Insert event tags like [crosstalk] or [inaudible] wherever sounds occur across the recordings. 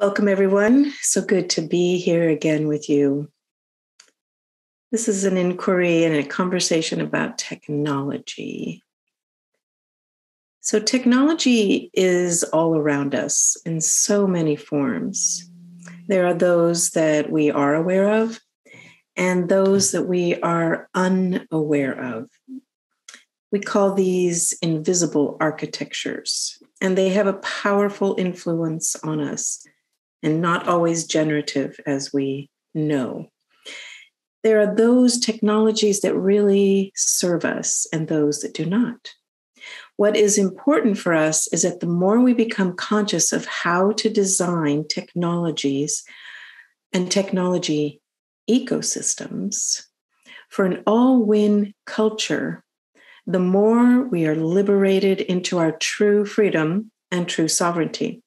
Welcome, everyone. So good to be here again with you. This is an inquiry and a conversation about technology. So, technology is all around us in so many forms. There are those that we are aware of and those that we are unaware of. We call these invisible architectures, and they have a powerful influence on us and not always generative as we know. There are those technologies that really serve us and those that do not. What is important for us is that the more we become conscious of how to design technologies and technology ecosystems for an all win culture, the more we are liberated into our true freedom and true sovereignty.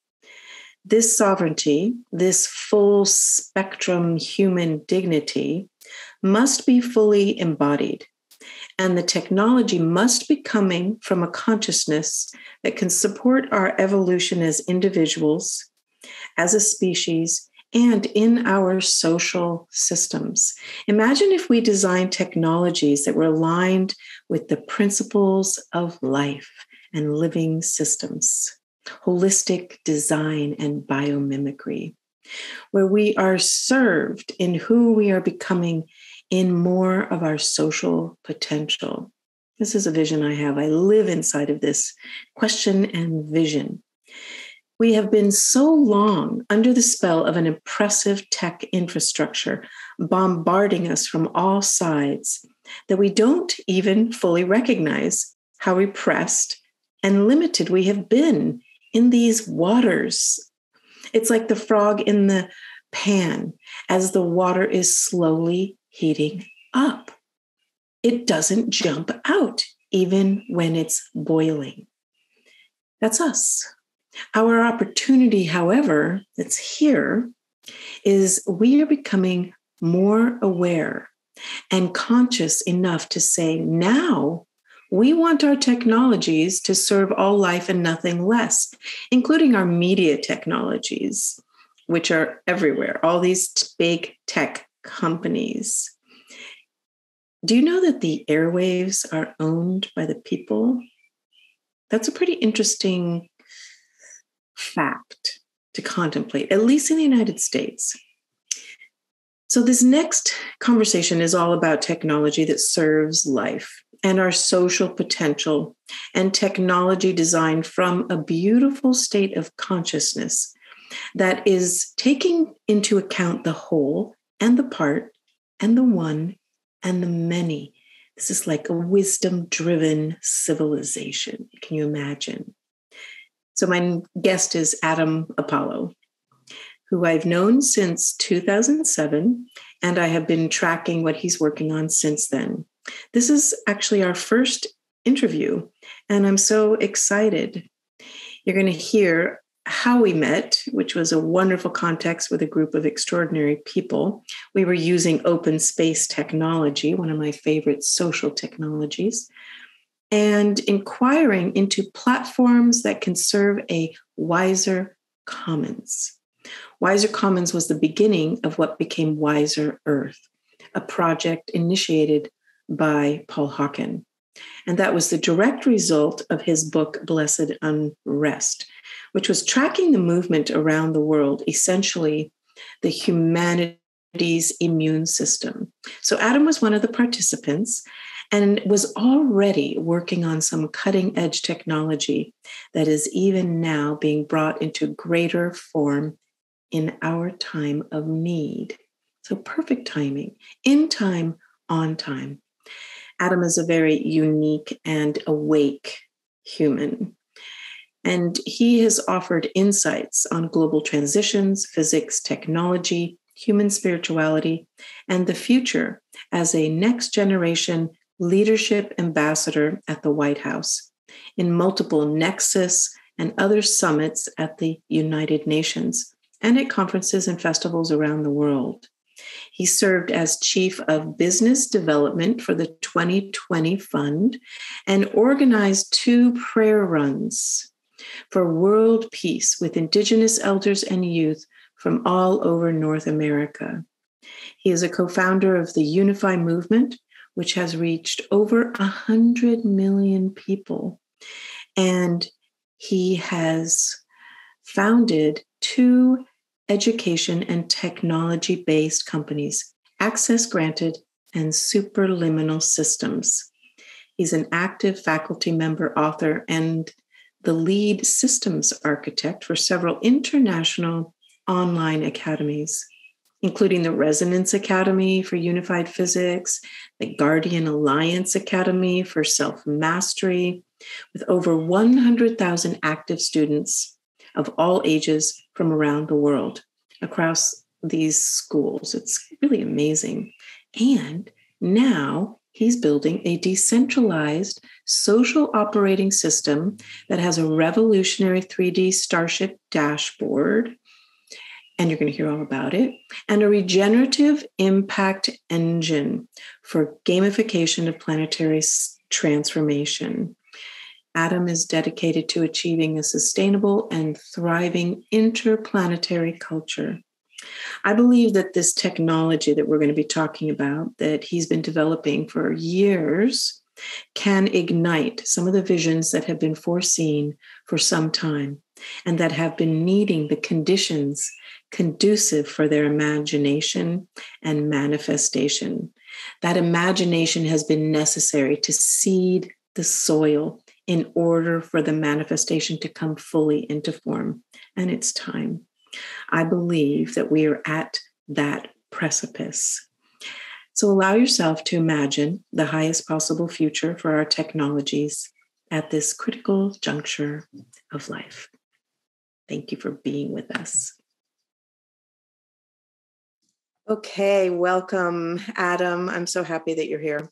This sovereignty, this full spectrum human dignity, must be fully embodied. And the technology must be coming from a consciousness that can support our evolution as individuals, as a species, and in our social systems. Imagine if we designed technologies that were aligned with the principles of life and living systems holistic design and biomimicry, where we are served in who we are becoming in more of our social potential. This is a vision I have. I live inside of this question and vision. We have been so long under the spell of an impressive tech infrastructure bombarding us from all sides that we don't even fully recognize how repressed and limited we have been in these waters. It's like the frog in the pan as the water is slowly heating up. It doesn't jump out even when it's boiling. That's us. Our opportunity, however, that's here is we are becoming more aware and conscious enough to say, now we want our technologies to serve all life and nothing less, including our media technologies, which are everywhere, all these big tech companies. Do you know that the airwaves are owned by the people? That's a pretty interesting fact to contemplate, at least in the United States. So, this next conversation is all about technology that serves life and our social potential and technology designed from a beautiful state of consciousness that is taking into account the whole and the part and the one and the many. This is like a wisdom driven civilization. Can you imagine? So, my guest is Adam Apollo, who I've known since 2007, and I have been tracking what he's working on since then. This is actually our first interview, and I'm so excited. You're going to hear how we met, which was a wonderful context with a group of extraordinary people. We were using open space technology, one of my favorite social technologies, and inquiring into platforms that can serve a wiser commons. Wiser Commons was the beginning of what became Wiser Earth, a project initiated by Paul Hawken. And that was the direct result of his book, Blessed Unrest, which was tracking the movement around the world, essentially the humanity's immune system. So Adam was one of the participants and was already working on some cutting edge technology that is even now being brought into greater form in our time of need. So perfect timing, in time, on time. Adam is a very unique and awake human. And he has offered insights on global transitions, physics, technology, human spirituality, and the future as a next generation leadership ambassador at the White House in multiple Nexus and other summits at the United Nations and at conferences and festivals around the world. He served as chief of business development for the 2020 fund and organized two prayer runs for world peace with indigenous elders and youth from all over North America. He is a co founder of the Unify movement, which has reached over 100 million people. And he has founded two education and technology based companies, Access Granted and Superliminal Systems. He's an active faculty member, author, and the lead systems architect for several international online academies, including the Resonance Academy for Unified Physics, the Guardian Alliance Academy for Self Mastery, with over 100,000 active students of all ages from around the world across these schools. It's really amazing. And now he's building a decentralized social operating system that has a revolutionary 3D Starship dashboard. And you're going to hear all about it, and a regenerative impact engine for gamification of planetary transformation. Adam is dedicated to achieving a sustainable and thriving interplanetary culture. I believe that this technology that we're going to be talking about, that he's been developing for years, can ignite some of the visions that have been foreseen for some time and that have been needing the conditions conducive for their imagination and manifestation. That imagination has been necessary to seed the soil in order for the manifestation to come fully into form. And it's time. I believe that we are at that precipice. So allow yourself to imagine the highest possible future for our technologies at this critical juncture of life. Thank you for being with us. Okay, welcome, Adam. I'm so happy that you're here.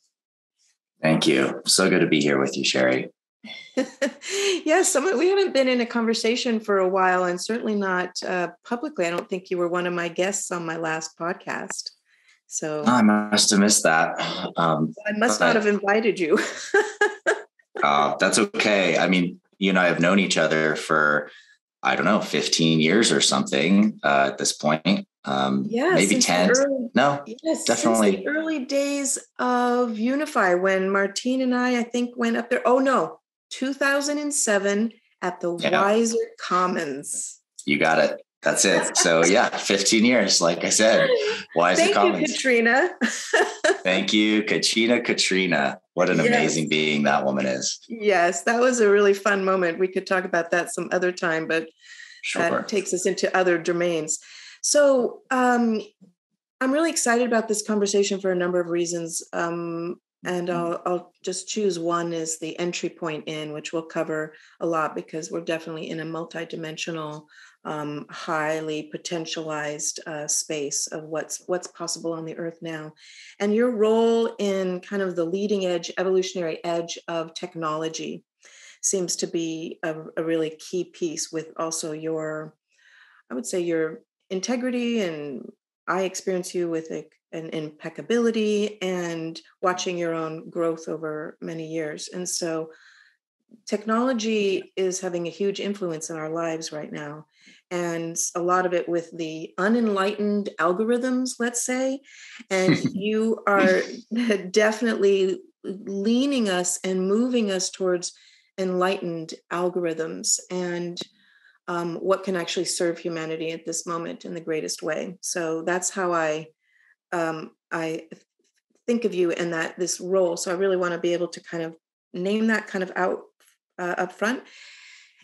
Thank you. So good to be here with you, Sherry. [laughs] yes, some, we haven't been in a conversation for a while, and certainly not uh, publicly. I don't think you were one of my guests on my last podcast. So I must have missed that. Um, I must not have invited you. [laughs] uh, that's okay. I mean, you and I have known each other for I don't know, 15 years or something uh, at this point. Um, yeah, maybe 10. Early, no, yes, definitely. early days of Unify when Martine and I, I think, went up there. Oh, no, 2007 at the yeah. Wiser Commons. You got it. That's it. So yeah, 15 years, like I said. Wiser Thank Commons. You, Katrina. [laughs] Thank you, Katrina. Katrina. What an yes. amazing being that woman is. Yes, that was a really fun moment. We could talk about that some other time, but sure. that takes us into other domains. So um, I'm really excited about this conversation for a number of reasons. Um, and mm-hmm. I'll, I'll just choose one as the entry point in, which we'll cover a lot because we're definitely in a multidimensional, um, highly potentialized uh, space of what's what's possible on the earth now, and your role in kind of the leading edge, evolutionary edge of technology seems to be a, a really key piece with also your, I would say your integrity and I experience you with a, an impeccability and watching your own growth over many years. And so technology is having a huge influence in our lives right now. And a lot of it with the unenlightened algorithms, let's say. And [laughs] you are [laughs] definitely leaning us and moving us towards enlightened algorithms. And um, what can actually serve humanity at this moment in the greatest way. So that's how I um, I think of you in that this role. So I really want to be able to kind of name that kind of out uh, up front.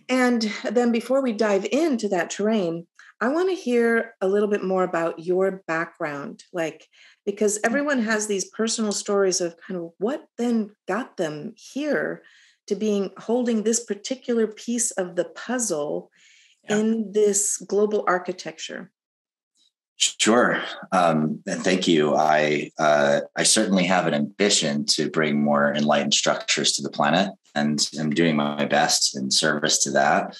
And then before we dive into that terrain, I want to hear a little bit more about your background, like because mm. everyone has these personal stories of kind of what then got them here to being holding this particular piece of the puzzle yeah. in this global architecture? Sure, um, and thank you. I uh, I certainly have an ambition to bring more enlightened structures to the planet, and I'm doing my best in service to that.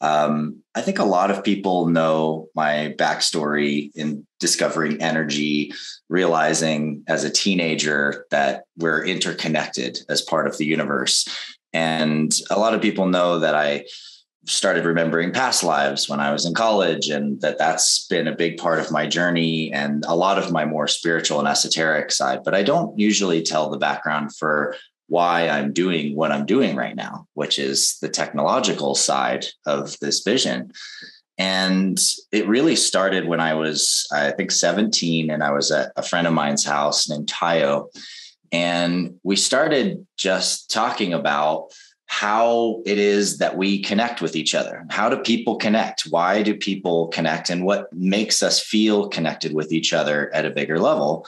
Um, I think a lot of people know my backstory in discovering energy, realizing as a teenager that we're interconnected as part of the universe, and a lot of people know that I started remembering past lives when I was in college, and that that's been a big part of my journey and a lot of my more spiritual and esoteric side. But I don't usually tell the background for why I'm doing what I'm doing right now, which is the technological side of this vision. And it really started when I was, I think, 17, and I was at a friend of mine's house named Tayo. And we started just talking about how it is that we connect with each other. How do people connect? Why do people connect? And what makes us feel connected with each other at a bigger level?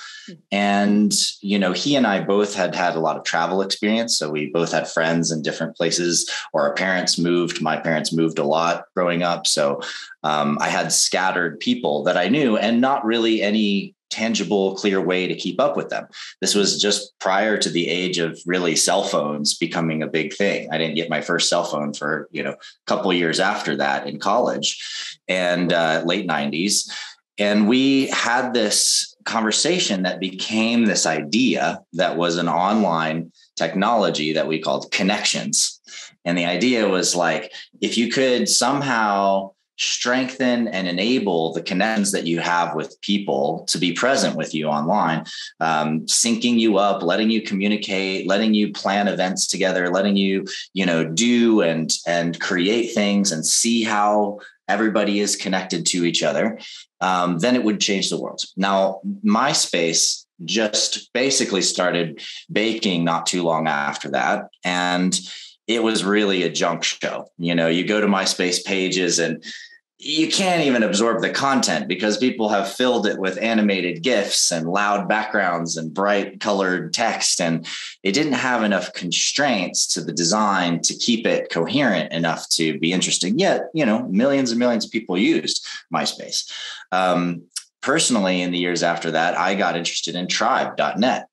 And, you know, he and I both had had a lot of travel experience. So we both had friends in different places, or our parents moved. My parents moved a lot growing up. So um, I had scattered people that I knew and not really any tangible, clear way to keep up with them. This was just prior to the age of really cell phones becoming a big thing. I didn't get my first cell phone for you know a couple years after that in college and uh, late '90s, and we had this conversation that became this idea that was an online technology that we called connections. And the idea was like, if you could somehow strengthen and enable the connections that you have with people to be present with you online, um, syncing you up, letting you communicate, letting you plan events together, letting you, you know, do and and create things and see how everybody is connected to each other. Um, then it would change the world. Now, MySpace just basically started baking not too long after that, and it was really a junk show. You know, you go to MySpace pages and you can't even absorb the content because people have filled it with animated GIFs and loud backgrounds and bright colored text. And it didn't have enough constraints to the design to keep it coherent enough to be interesting. Yet, you know, millions and millions of people used MySpace. Um, personally, in the years after that, I got interested in tribe.net.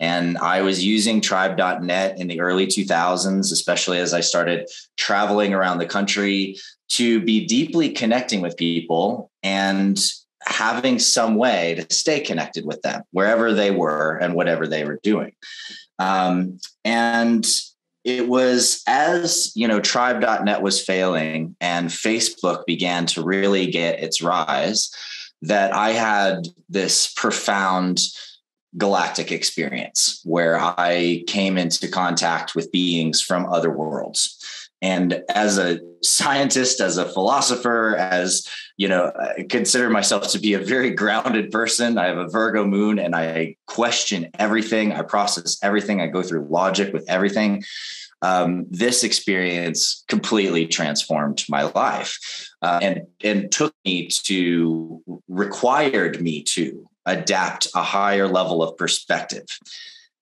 And I was using tribe.net in the early 2000s, especially as I started traveling around the country to be deeply connecting with people and having some way to stay connected with them wherever they were and whatever they were doing. Um, and it was as you know tribe.net was failing and facebook began to really get its rise that i had this profound galactic experience where I came into contact with beings from other worlds. And as a scientist, as a philosopher, as you know, I consider myself to be a very grounded person. I have a Virgo moon and I question everything. I process everything. I go through logic with everything. Um, this experience completely transformed my life uh, and and took me to required me to adapt a higher level of perspective.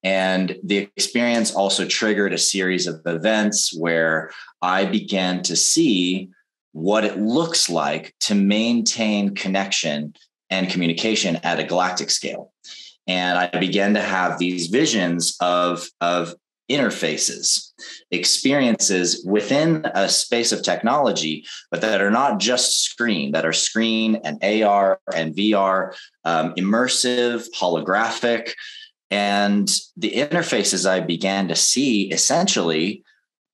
And the experience also triggered a series of events where I began to see what it looks like to maintain connection and communication at a galactic scale. And I began to have these visions of, of interfaces, experiences within a space of technology, but that are not just screen, that are screen and AR and VR, um, immersive, holographic. And the interfaces I began to see essentially,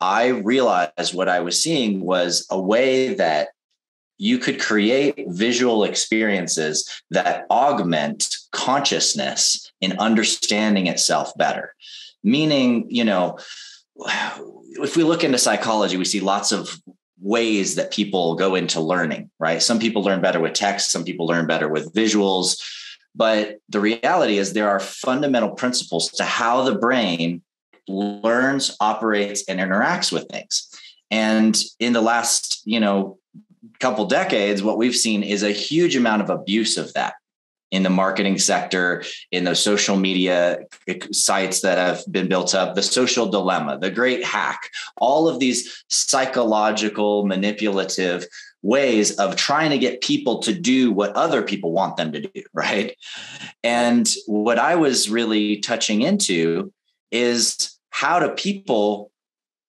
I realized what I was seeing was a way that you could create visual experiences that augment consciousness in understanding itself better meaning you know if we look into psychology we see lots of ways that people go into learning right? Some people learn better with text some people learn better with visuals. But the reality is there are fundamental principles to how the brain learns operates and interacts with things. And in the last you know couple decades what we've seen is a huge amount of abuse of that in the marketing sector, in the social media eh, sites that have been built up, the social dilemma, the great hack, all of these psychological, manipulative ways of trying to get people to do what other people want them to do, [laughs] right? And what I was really touching into is how do people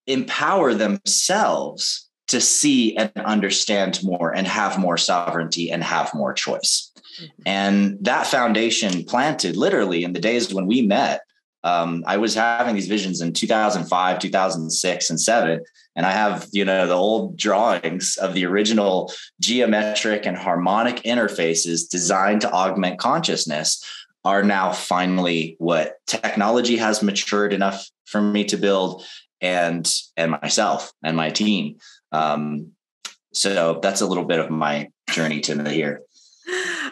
empower themselves to see and understand more and have more sovereignty and have more choice. Mm-hmm. And that foundation planted literally in the days when we met Um, I was having these visions in 2005, 2006, and seven. And I have, you know, the old drawings of the original geometric and harmonic interfaces designed to augment consciousness are now finally what technology has matured enough for me to build and and myself and my team. Um, so that's a little bit of my journey to here.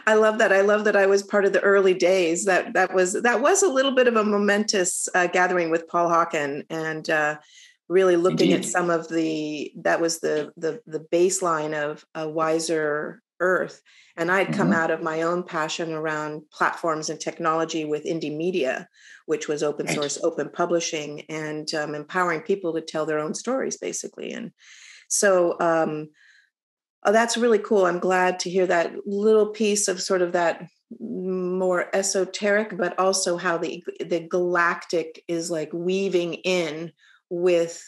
I love that. I love that I was part of the early days. That that was that was a little bit of a momentous uh, gathering with Paul Hawken and uh, really looking Indeed. at some of the that was the the the baseline of a wiser earth. And I'd come mm-hmm. out of my own passion around platforms and technology with Indymedia, which was open source, open publishing, and um, empowering people to tell their own stories, basically. And so um, oh, that's really cool. I'm glad to hear that little piece of sort of that more esoteric, but also how the the galactic is like weaving in with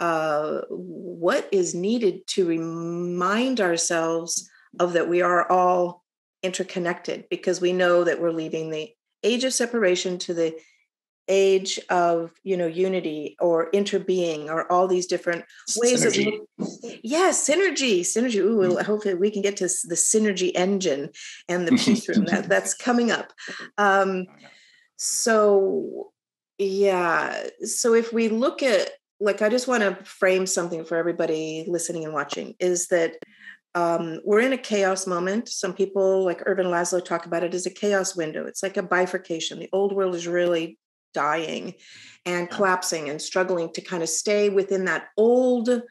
uh, what is needed to remind ourselves of that we are all interconnected because we know that we're leaving the age of separation to the age of you know unity or interbeing or all these different ways synergy. of yes synergy synergy Ooh, mm-hmm. hopefully we can get to the synergy engine and the [laughs] peace room that, that's coming up um, so yeah so if we look at like i just want to frame something for everybody listening and watching is that um, we're in a chaos moment. Some people, like Ervin Laszlo, talk about it as a chaos window. It's like a bifurcation. The old world is really dying and collapsing and struggling to kind of stay within that old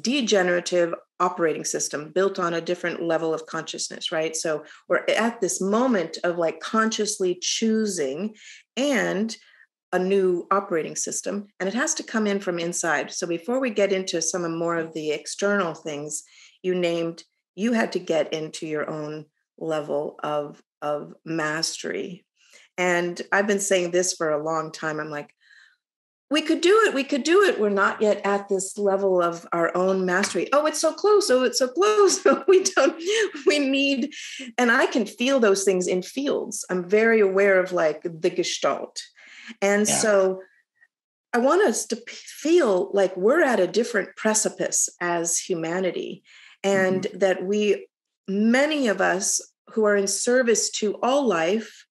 degenerative operating system built on a different level of consciousness, right? So we're at this moment of like consciously choosing and a new operating system, and it has to come in from inside. So before we get into some of more of the external things you named, you had to get into your own level of of mastery and I've been saying this for a long time. I'm like, we could do it. We could do it. We're not yet at this level of our own mastery. Oh, it's so close. Oh, it's so close. [laughs] we don't, we need, and I can feel those things in fields. I'm very aware of like the gestalt. And yeah. so I want us to feel like we're at a different precipice as humanity and mm-hmm. that we, many of us who are in service to all life,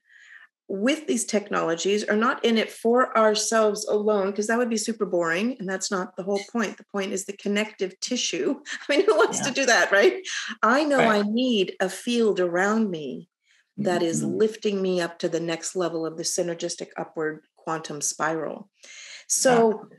with these technologies are not in it for ourselves alone because that would be super boring and that's not the whole point the point is the connective tissue [laughs] i mean who wants yeah. to do that right i know right. i need a field around me that mm-hmm. is lifting me up to the next level of the synergistic upward quantum spiral so yeah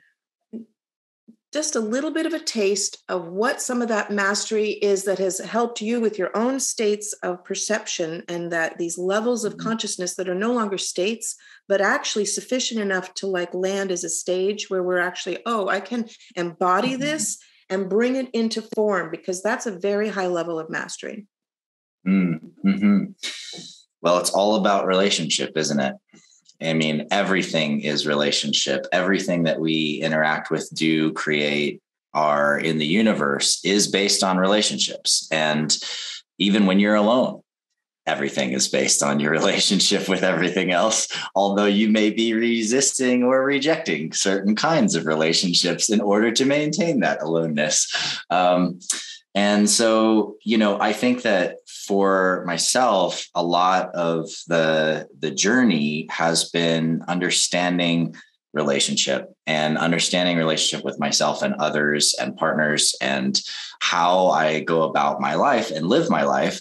just a little bit of a taste of what some of that mastery is that has helped you with your own states of perception and that these levels of mm-hmm. consciousness that are no longer states but actually sufficient enough to like land as a stage where we're actually oh i can embody mm-hmm. this and bring it into form because that's a very high level of mastery mm-hmm. well it's all about relationship isn't it I mean, everything is relationship. Everything that we interact with, do, create, are in the universe is based on relationships. And even when you're alone, everything is based on your [laughs] relationship with everything else, although you may be resisting or rejecting certain kinds of relationships in order to maintain that aloneness. Um, and so, you know, I think that for myself, a lot of the the journey has been understanding relationship and understanding relationship with myself and others and partners and how I go about my life and live my life.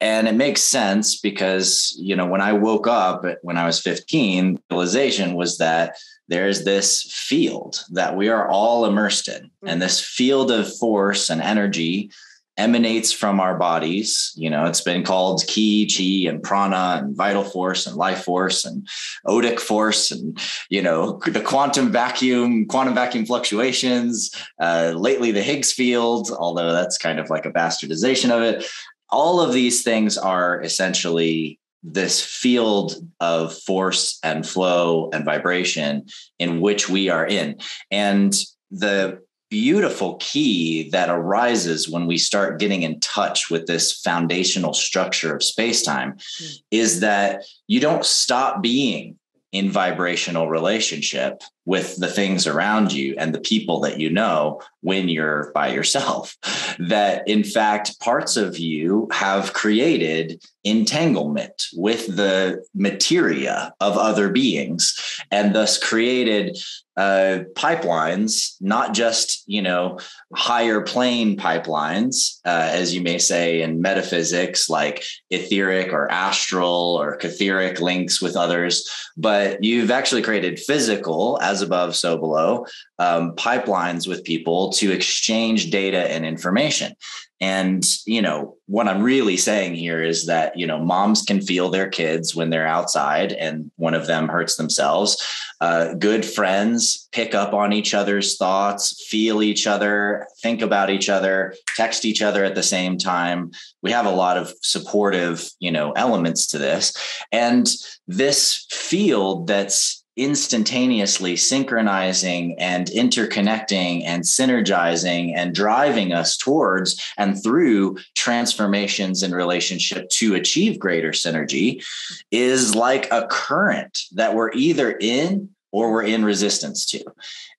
And it makes sense because, you know, when I woke up when I was 15, realization was that there's this field that we are all immersed in. And mm-hmm. this field of force and energy emanates from our bodies. You know, it's been called ki, chi, and prana, and vital force, and life force, and odic force, and you know, the quantum vacuum, quantum vacuum fluctuations. Uh, lately, the Higgs field, although that's kind of like a bastardization of it. All of these things are essentially this field of force and flow and vibration in which we are in. And the beautiful key that arises when we start getting in touch with this foundational structure of space-time mm. is that you don't stop being in vibrational relationship with the things around you and the people that you know when you're by yourself. [laughs] That in fact, parts of you have created entanglement with the materia of other beings and thus created uh, pipelines, not just you know higher plane pipelines, uh, as you may say in metaphysics, like etheric or astral or catheric links with others, but you've actually created physical, as above, so below, um, pipelines with people to exchange data and information. And, you know, what I'm really saying here is that, you know, moms can feel their kids when they're outside and one of them hurts themselves. Uh, good friends pick up on each other's thoughts, feel each other, think about each other, text each other at the same time. We have a lot of supportive, you know, elements to this. And this field that's instantaneously synchronizing and interconnecting and synergizing and driving us towards and through transformations in relationship to achieve greater synergy is like a current that we're either in or we're in resistance to.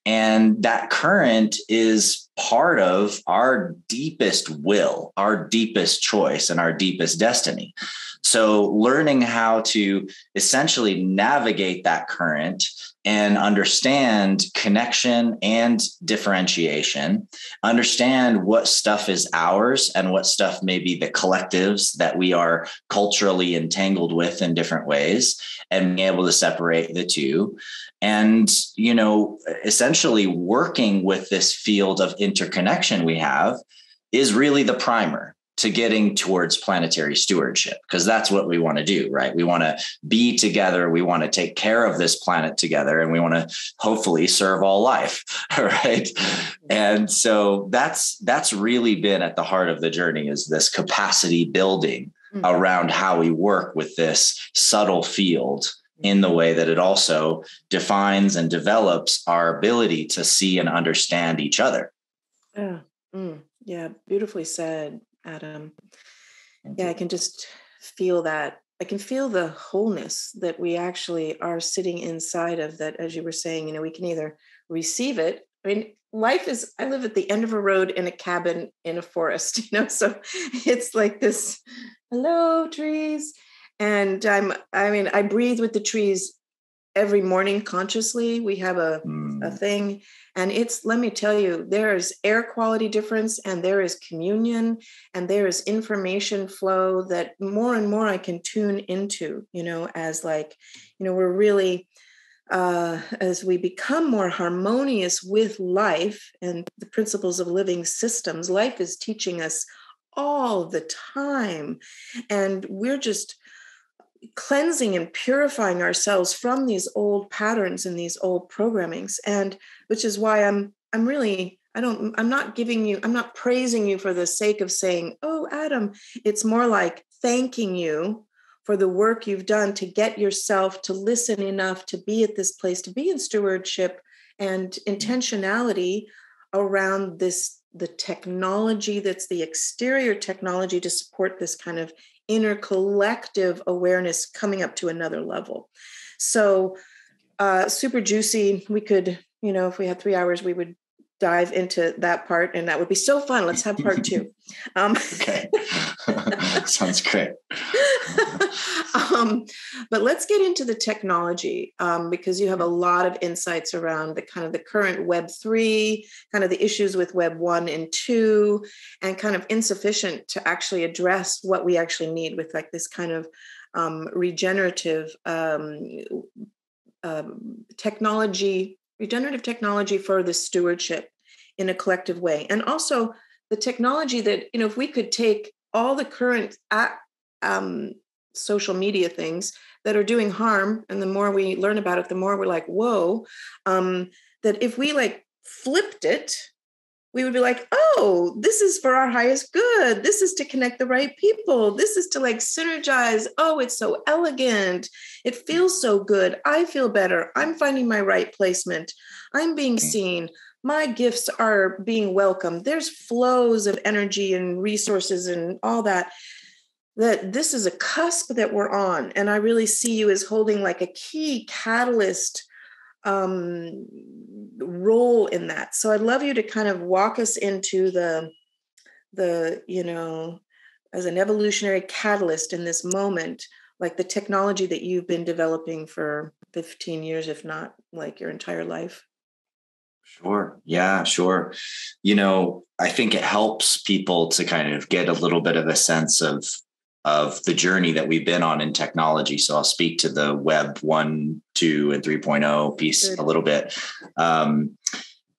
And that current is part of our deepest will, our deepest choice, and our deepest destiny. So, learning how to essentially navigate that current and understand connection and differentiation, understand what stuff is ours and what stuff may be the collectives that we are culturally entangled with in different ways, and being able to separate the two. And, you know, essentially working with this field of interconnection we have is really the primer to getting towards planetary stewardship because that's what we want to do right? We want to be together we want to take care of this planet together and we want to hopefully serve all life [laughs] right? And so that's that's really been at the heart of the journey is this capacity building mm-hmm. around how we work with this subtle field in the way that it also defines and develops our ability to see and understand each other. Yeah. Mm. yeah beautifully said Adam. Yeah, I can just feel that. I can feel the wholeness that we actually are sitting inside of that, as you were saying, you know, we can either receive it. I mean, life is, I live at the end of a road in a cabin in a forest, [laughs] you know, so it's like this hello, trees. And I'm, I mean, I breathe with the trees every morning consciously. We have a, mm. A thing and it's, let me tell you, there is air quality difference and there is communion and there is information flow that more and more I can tune into, you know, as like, you know, we're really, uh, as we become more harmonious with life and the principles of living systems, life is teaching us all the time. And we're just cleansing and purifying ourselves from these old patterns and these old programmings and which is why i'm i'm really i don't i'm not giving you i'm not praising you for the sake of saying oh adam it's more like thanking you for the work you've done to get yourself to listen enough to be at this place to be in stewardship and intentionality around this the technology that's the exterior technology to support this kind of inner collective awareness coming up to another level. So, uh, super juicy. We could, you know, if we had three hours, we would dive into that part and that would be so fun. Let's have part two. [laughs] Um, okay [laughs] sounds great. [laughs] Um, but let's get into the technology um, because you have a lot of insights around the kind of the current web 3 kind of the issues with web 1 and 2 and kind of insufficient to actually address what we actually need with like this kind of um, regenerative um, um, technology regenerative technology for the stewardship in a collective way. And also the technology that you know if we could take all the current um, social media things that are doing harm and the more we learn about it the more we're like whoa um, that if we like flipped it we would be like oh this is for our highest good. This is to connect the right people. This is to like synergize. Oh it's so elegant. It feels so good. I feel better. I'm finding my right placement. I'm being mm. seen. My gifts are being welcomed. There's flows of energy and resources and all that that this is a cusp that we're on. And I really see you as holding like a key catalyst um, role in that. So I'd love you to kind of walk us into the, the, you know, as an evolutionary catalyst in this moment, like the technology that you've been developing for 15 years, if not like your entire life. Sure. Yeah, sure. You know, I think it helps people to kind of get a little bit of a sense of of the journey that we've been on in technology. So I'll speak to the web 1, 2 and 3.0 piece a little bit. Um,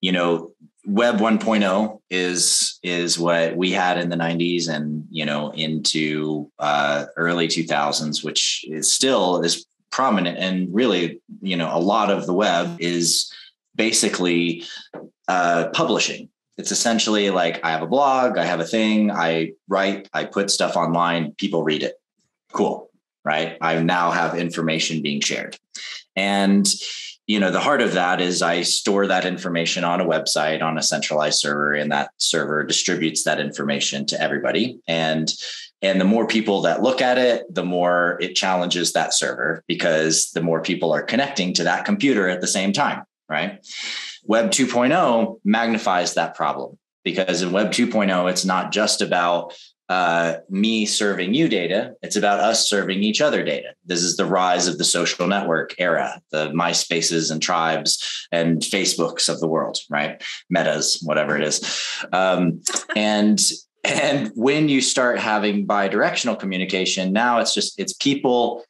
you know, web 1.0 is is what we had in the 90s and you know into uh, early 2000s which is still is prominent and really you know a lot of the web is basically uh, publishing. It's essentially like I have a blog, I have a thing, I write, I put stuff online, people read it. Cool, right? I now have information being shared. And you know the heart of that is i store that information on a website on a centralized server and that server distributes that information to everybody and and the more people that look at it the more it challenges that server because the more people are connecting to that computer at the same time right? Web 2.0 magnifies that problem because in Web 2.0, it's not just about uh, me serving you data. It's about us serving each other data. This is the rise of the social network era, the MySpaces and tribes and Facebooks of the world, right? Metas, whatever it is. Um, and and when you start having bi-directional communication, now it's just it's people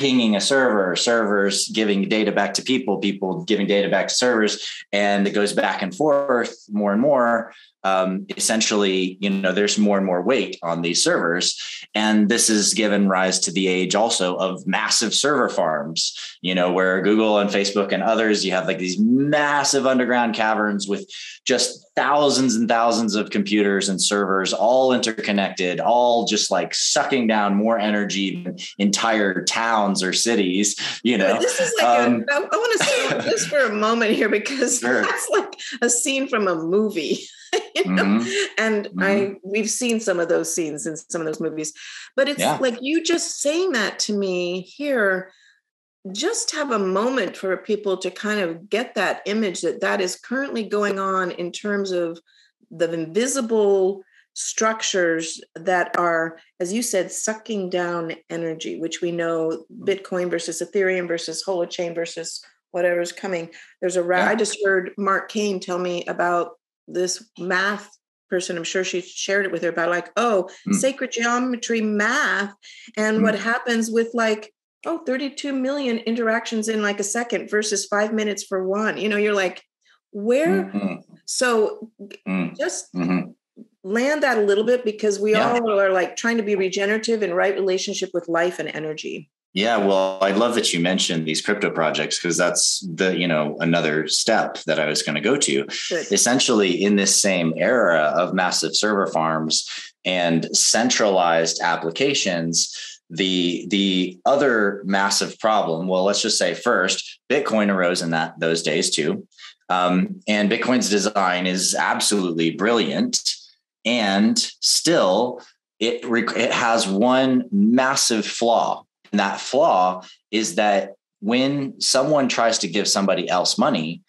pinging a server, servers giving data back to people, people giving data back to servers, and it goes back and forth more and more um, essentially, you know, there's more and more weight on these servers. And this has given rise to the age also of massive server farms, you know, where Google and Facebook and others, you have like these massive underground caverns with just thousands and thousands of computers and servers all interconnected, all just like sucking down more energy than entire towns or cities, you know. This is like um, a, I, I want to stop [laughs] this for a moment here because sure. that's like a scene from a movie. [laughs] you know? mm-hmm. and mm-hmm. i we've seen some of those scenes in some of those movies but it's yeah. like you just saying that to me here just have a moment for people to kind of get that image that that is currently going on in terms of the invisible structures that are as you said sucking down energy which we know bitcoin versus ethereum versus holochain versus whatever's coming there's a yeah. i just heard mark kane tell me about this math person i'm sure she shared it with her about like oh mm. sacred geometry math and mm. what happens with like oh 32 million interactions in like a second versus five minutes for one you know you're like where mm-hmm. so mm. just mm-hmm. land that a little bit because we yeah. all are like trying to be regenerative and right relationship with life and energy yeah, well, I love that you mentioned these crypto projects because that's the, you know, another step that I was going to go to. Good. Essentially, in this same era of massive server farms and centralized applications, the the other massive problem, well, let's just say first, Bitcoin arose in that those days too. Um, and Bitcoin's design is absolutely brilliant. And still, it, it has one massive flaw that flaw is that when someone tries to give somebody else money,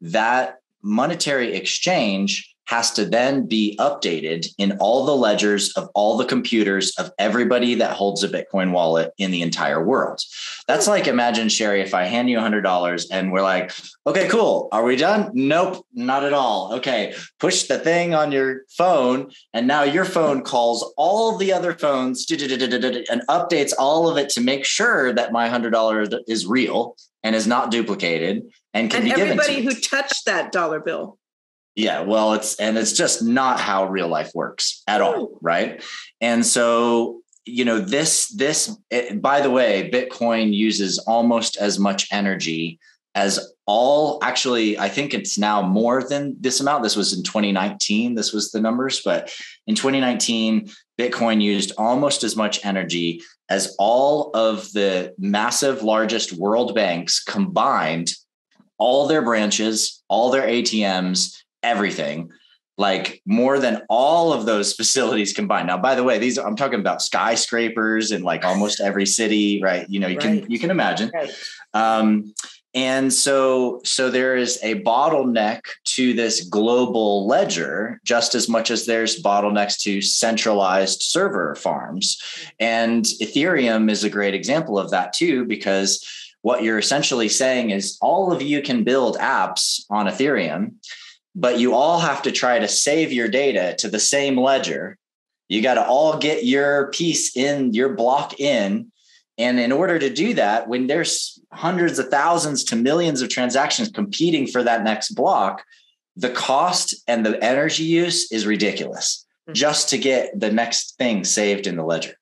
that monetary exchange has to then be updated in all the ledgers of all the computers of everybody that holds a Bitcoin wallet in the entire world. That's like imagine Sherry if I hand you $100 and we're like, okay, cool. Are we done? Nope, not at all. Okay, push the thing on your phone and now your phone calls all the other phones and updates all of it to make sure that my $100 is real and is not duplicated and can and be given to everybody who touched that dollar bill yeah, well, it's and it's just not how real life works at all, right? And so, you know, this this it, by the way, Bitcoin uses almost as much energy as all actually I think it's now more than this amount. This was in 2019, this was the numbers, but in 2019, Bitcoin used almost as much energy as all of the massive largest world banks combined all their branches, all their ATMs everything like more than all of those facilities combined. Now, by the way, these I'm talking about skyscrapers in like almost every city, right? You know, you right. can you can imagine. Right. Um, and so so there is a bottleneck to this global ledger just as much as there's bottlenecks to centralized server farms and ethereum is a great example of that too because what you're essentially saying is all of you can build apps on ethereum but you all have to try to save your data to the same ledger you got to all get your piece in your block in and in order to do that, when there's hundreds of thousands to millions of transactions competing for that next block, the cost and the energy use is ridiculous mm-hmm. just to get the next thing saved in the ledger.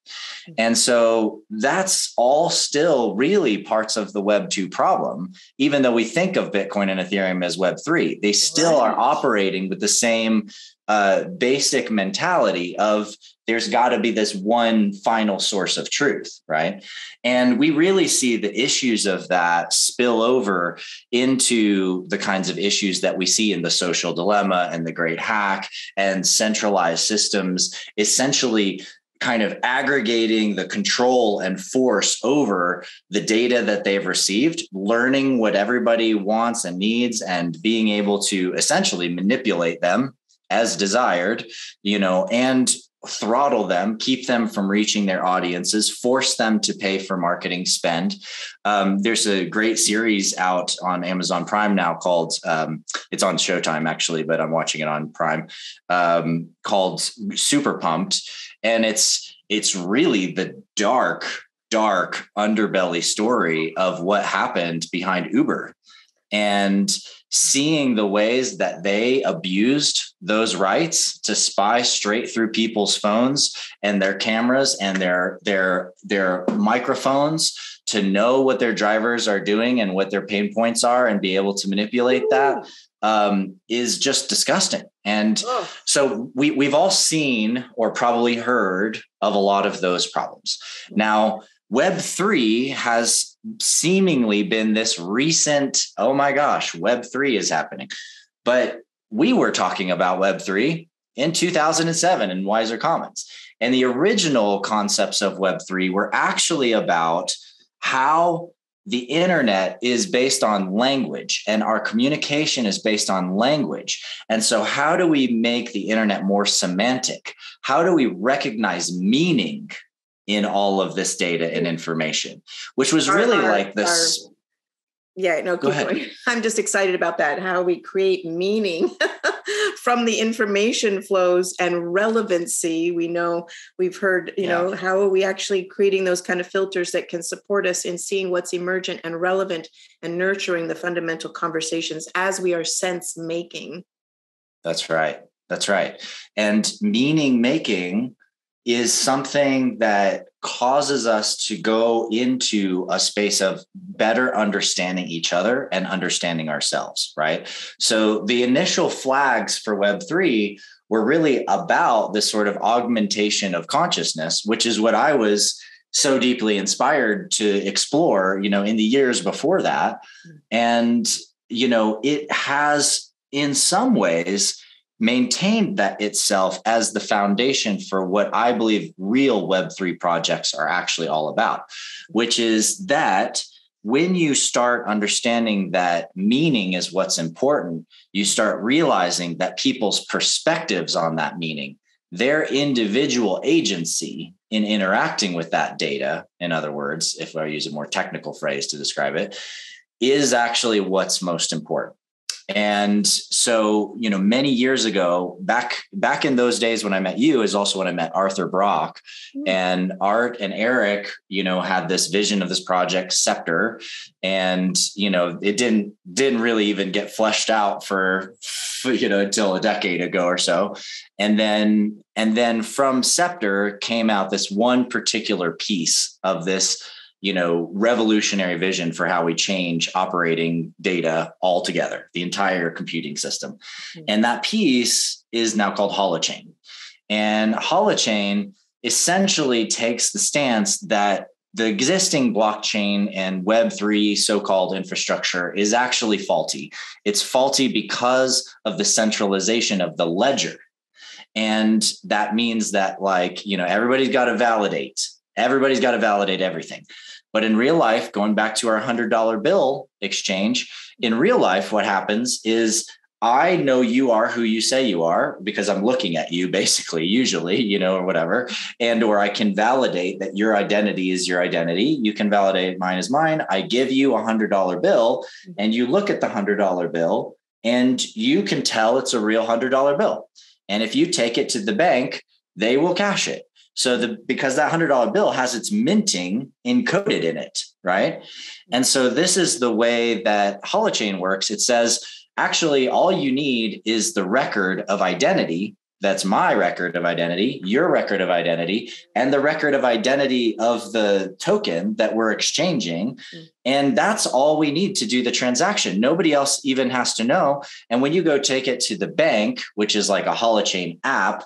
Mm-hmm. And so that's all still really parts of the Web 2 problem. Even though we think of Bitcoin and Ethereum as Web 3, they still right. are operating with the same uh, basic mentality of there's got to be this one final source of truth, right? And we really see the issues of that spill over into the kinds of issues that we see in the social dilemma and the great hack and centralized systems essentially kind of aggregating the control and force over the data that they've received, learning what everybody wants and needs, and being able to essentially manipulate them as desired, you know, and throttle them, keep them from reaching their audiences, force them to pay for marketing spend. Um, there's a great series out on Amazon Prime now called, um, it's on Showtime actually, but I'm watching it on Prime, um, called Super Pumped. And it's, it's really the dark, dark underbelly story of what happened behind Uber. And seeing the ways that they abused those rights to spy straight through people's phones and their cameras and their their their microphones to know what their drivers are doing and what their pain points are and be able to manipulate that um, is just disgusting. And so we we've all seen or probably heard of a lot of those problems. Now, Web3 has seemingly been this recent, oh my gosh, Web3 is happening. But we were talking about Web3 in 2007 in Wiser Commons. And the original concepts of Web3 were actually about how the internet is based on language and our communication is based on language. And so, how do we make the internet more semantic? How do we recognize meaning in all of this data and information, which was really our, like this. Our, yeah, no, keep going. [laughs] I'm just excited about that. How we create meaning [laughs] from the information flows and relevancy. We know we've heard, you yeah. know, how are we actually creating those kind of filters that can support us in seeing what's emergent and relevant and nurturing the fundamental conversations as we are sense making. That's right. That's right. And meaning making is something that causes us to go into a space of better understanding each other and understanding ourselves, right? So the initial flags for Web3 were really about this sort of augmentation of consciousness, which is what I was so deeply inspired to explore, you know, in the years before that. Hmm. And, you know, it has in some ways maintained that itself as the foundation for what I believe real Web3 projects are actually all about, which is that when you start understanding that meaning is what's important, you start realizing that people's perspectives on that meaning, their individual agency in interacting with that data, in other words, if I use a more technical phrase to describe it, is actually what's most important and so you know many years ago back back in those days when i met you is also when i met arthur brock. Mm-hmm. and art and eric you know had this vision of this project Ceptr. And you know it didn't didn't really even get fleshed out for, for you know until a decade ago or so. And then and then from Ceptr came out this one particular piece of this you know revolutionary vision for how we change operating data altogether the entire computing system mm-hmm. and that piece is now called holochain and holochain essentially takes the stance that the existing blockchain and Web3 so called infrastructure is actually faulty. It's faulty because of the centralization of the ledger. And that means that, like, you know, everybody's got to validate, everybody's got to validate everything. But in real life, going back to our $100 bill exchange, in real life, what happens is I know you are who you say you are because I'm looking at you basically, usually, you know, or whatever. And or I can validate that your identity is your identity. You can validate mine is mine. I give you a hundred dollar bill mm-hmm. and you look at the hundred dollar bill and you can tell it's a real hundred dollar bill. And if you take it to the bank, they will cash it. So the because that hundred dollar bill has its minting encoded in it, right? And so this is the way that Holochain works. It says actually all you need is the record of identity that's my record of identity, your record of identity, and the record of identity of the token that we're exchanging. Mm. And that's all we need to do the transaction. Nobody else even has to know. And when you go take it to the bank, which is like a holochain app,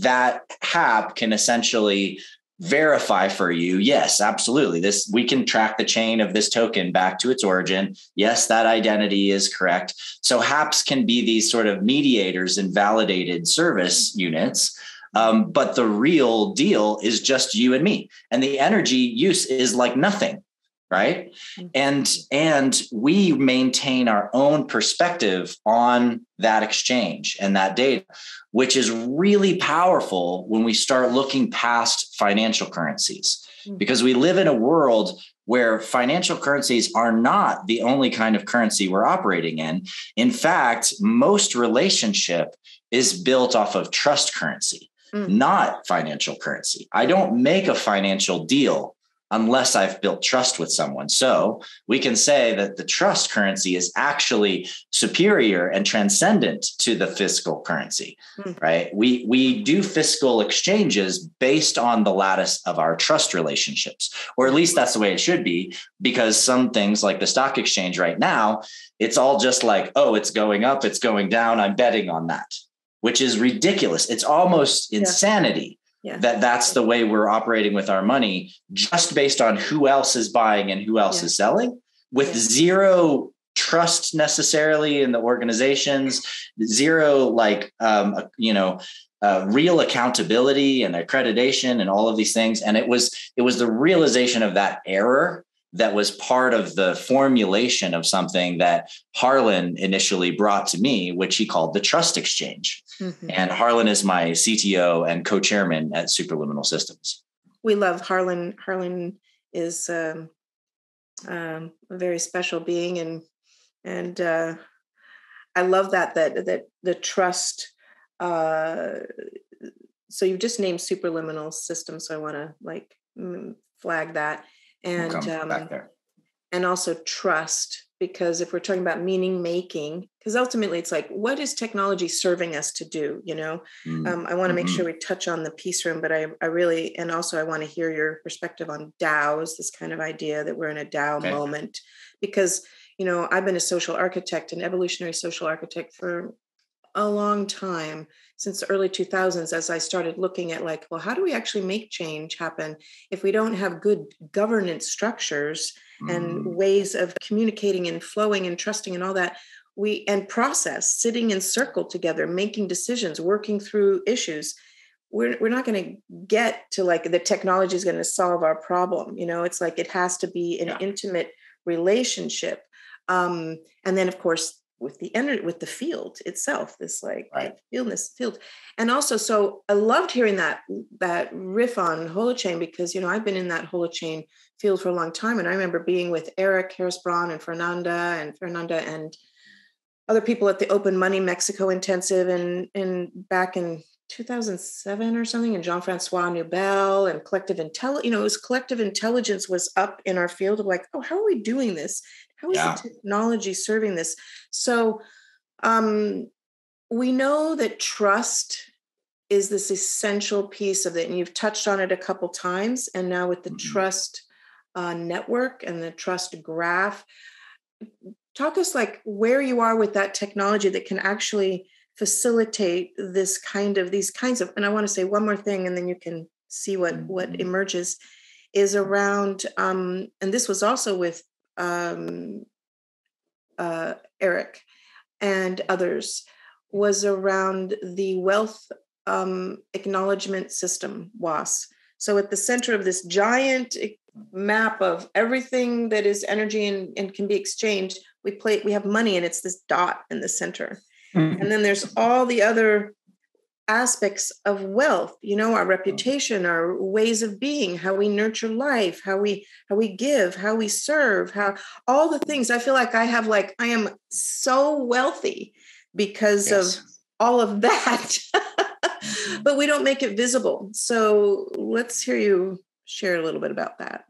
that HAP can essentially verify for you yes absolutely this we can track the chain of this token back to its origin. Yes that identity is correct. So haps can be these sort of mediators and validated service units um, but the real deal is just you and me and the energy use is like nothing right mm-hmm. and and we maintain our own perspective on that exchange and that data which is really powerful when we start looking past financial currencies mm-hmm. because we live in a world where financial currencies are not the only kind of currency we're operating in in fact most relationship is built off of trust currency mm. not financial currency i don't make a financial deal unless I've built trust with someone. So we can say that the trust currency is actually superior and transcendent to the fiscal currency, mm. right? We we do fiscal exchanges based on the lattice of our trust relationships, or at least that's the way it should be, because some things like the stock exchange right now, it's all just like, oh, it's going up, it's going down, I'm betting on that. Which is ridiculous. It's almost insanity yeah. that that's the way we're operating with our money just based on who else is buying and who else yeah. is selling with yeah. zero trust necessarily in the organizations zero like um, you know uh, real accountability and accreditation and all of these things and it was it was the realization of that error that was part of the formulation of something that Harlan initially brought to me, which he called the trust exchange. Mm-hmm. And Harlan is my CTO and co-chairman at Superliminal Systems. We love Harlan. Harlan is um, um, a very special being, and and uh, I love that that that the trust. Uh, so you've just named Superliminal Systems, so I want to like flag that and we'll um, and also trust because if we're talking about meaning making because ultimately it's like what is technology serving us to do you know mm-hmm. um, i want to make mm-hmm. sure we touch on the peace room but i, I really and also i want to hear your perspective on daos this kind of idea that we're in a dao okay. moment because you know i've been a social architect an evolutionary social architect for a long time since the early 2000s as i started looking at like well how do we actually make change happen if we don't have good governance structures mm. and ways of communicating and flowing and trusting and all that we and process sitting in circle together making decisions working through issues we're, we're not going to get to like the technology is going to solve our problem you know it's like it has to be an yeah. intimate relationship um, and then of course with the energy with the field itself this like right. fieldness field and also so i loved hearing that that riff on holochain because you know i've been in that holochain field for a long time and i remember being with eric harris braun and fernanda and fernanda and other people at the open money mexico intensive and and back in 2007 or something and jean-francois noubel and collective intel you know it was collective intelligence was up in our field of like oh how are we doing this how is yeah. the technology serving this? So um, we know that trust is this essential piece of it, and you've touched on it a couple times. And now with the mm-hmm. trust uh, network and the trust graph, talk us like where you are with that technology that can actually facilitate this kind of these kinds of. And I want to say one more thing, and then you can see what what mm-hmm. emerges is around, um, and this was also with um, uh, Eric and others, was around the wealth um, acknowledgement system, WAS. So at the center of this giant map of everything that is energy and, and can be exchanged, we play we have money and it's this dot in the center. Mm-hmm. And then there's all the other aspects of wealth you know our reputation our ways of being how we nurture life how we how we give how we serve how all the things. I feel like i have like i am so wealthy because yes. of all of that. [laughs] Mm-hmm. But we don't make it visible. So let's hear you share a little bit about that.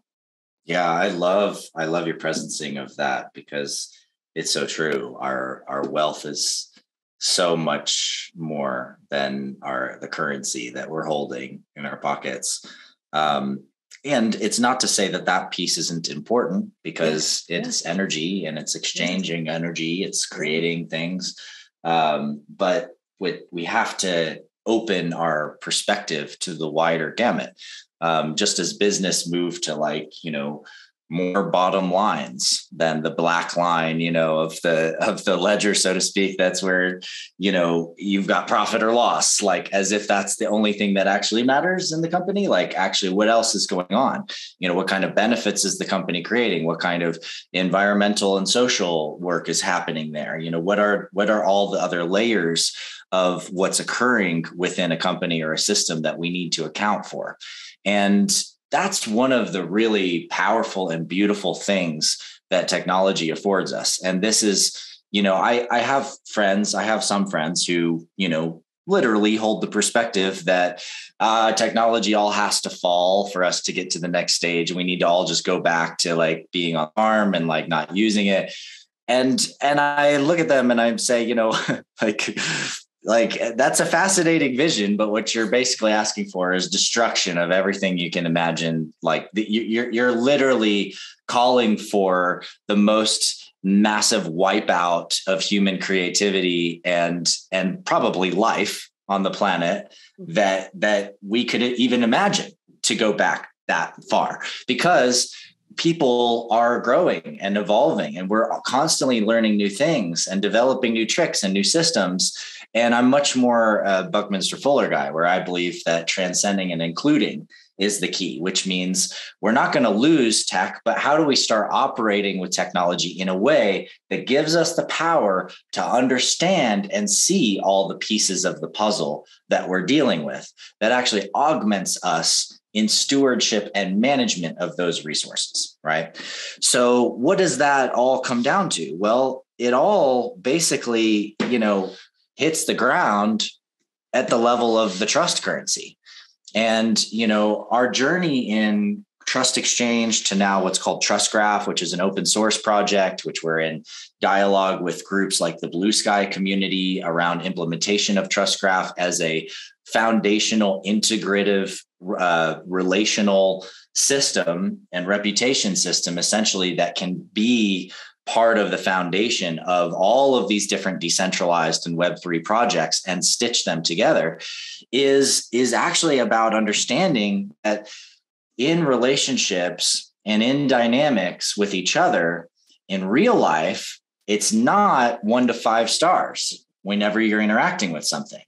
Yeah i love i love your presencing of that because it's so true. Our our wealth is so much more than our the currency that we're holding in our pockets um, and it's not to say that that piece isn't important because yes. it's yes. energy and it's exchanging energy it's creating things um, but with, we have to open our perspective to the wider gamut um, just as business moved to like you know more bottom lines than the black line you know of the of the ledger so to speak. That's where you know you've got profit or loss like as if that's the only thing that actually matters in the company. Like actually what else is going on? You know what kind of benefits is the company creating? What kind of environmental and social work is happening there? You know what are what are all the other layers of what's occurring within a company or a system that we need to account for? And that's one of the really powerful and beautiful things that technology affords us. And this is, you know, I, I have friends, I have some friends who, you know, literally hold the perspective that uh, technology all has to fall for us to get to the next stage. And we need to all just go back to like being on arm and like not using it. And and I look at them and I say, you know, [laughs] like like that's a fascinating vision but what you're basically asking for is destruction of everything you can imagine like the, you're you're literally calling for the most massive wipeout of human creativity and and probably life on the planet mm-hmm. that that we could even imagine to go back that far because people are growing and evolving and we're constantly learning new things and developing new tricks and new systems and I'm much more a Buckminster Fuller guy, where I believe that transcending and including is the key, which means we're not going to lose tech, but how do we start operating with technology in a way that gives us the power to understand and see all the pieces of the puzzle that we're dealing with that actually augments us in stewardship and management of those resources, right? So, what does that all come down to? Well, it all basically, you know, hits the ground at the level of the trust currency. And, you know, our journey in Trust Exchange to now what's called Trust Graph, which is an open source project, which we're in dialogue with groups like the Blue Sky community around implementation of Trust Graph as a foundational, integrative, uh, relational system and reputation system, essentially, that can be part of the foundation of all of these different decentralized and web3 projects and stitch them together is is actually about understanding that in relationships and in dynamics with each other in real life it's not 1 to 5 stars whenever you're interacting with something.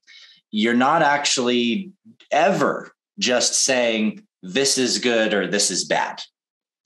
You're not actually ever just saying this is good or this is bad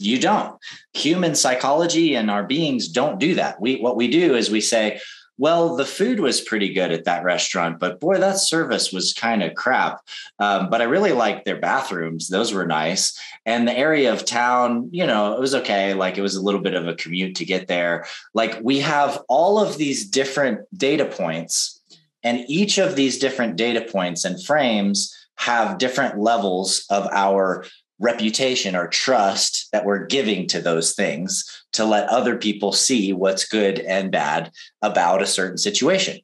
you don't. Human psychology and our beings don't do that. We what we do is we say, well, the food was pretty good at that restaurant, but boy, that service was kind of crap. Um, but I really liked their bathrooms; those were nice. And the area of town, you know, it was okay. Like it was a little bit of a commute to get there. Like we have all of these different data points, and each of these different data points and frames have different levels of our reputation or trust that we're giving to those things to let other people see what's good and bad about a certain situation.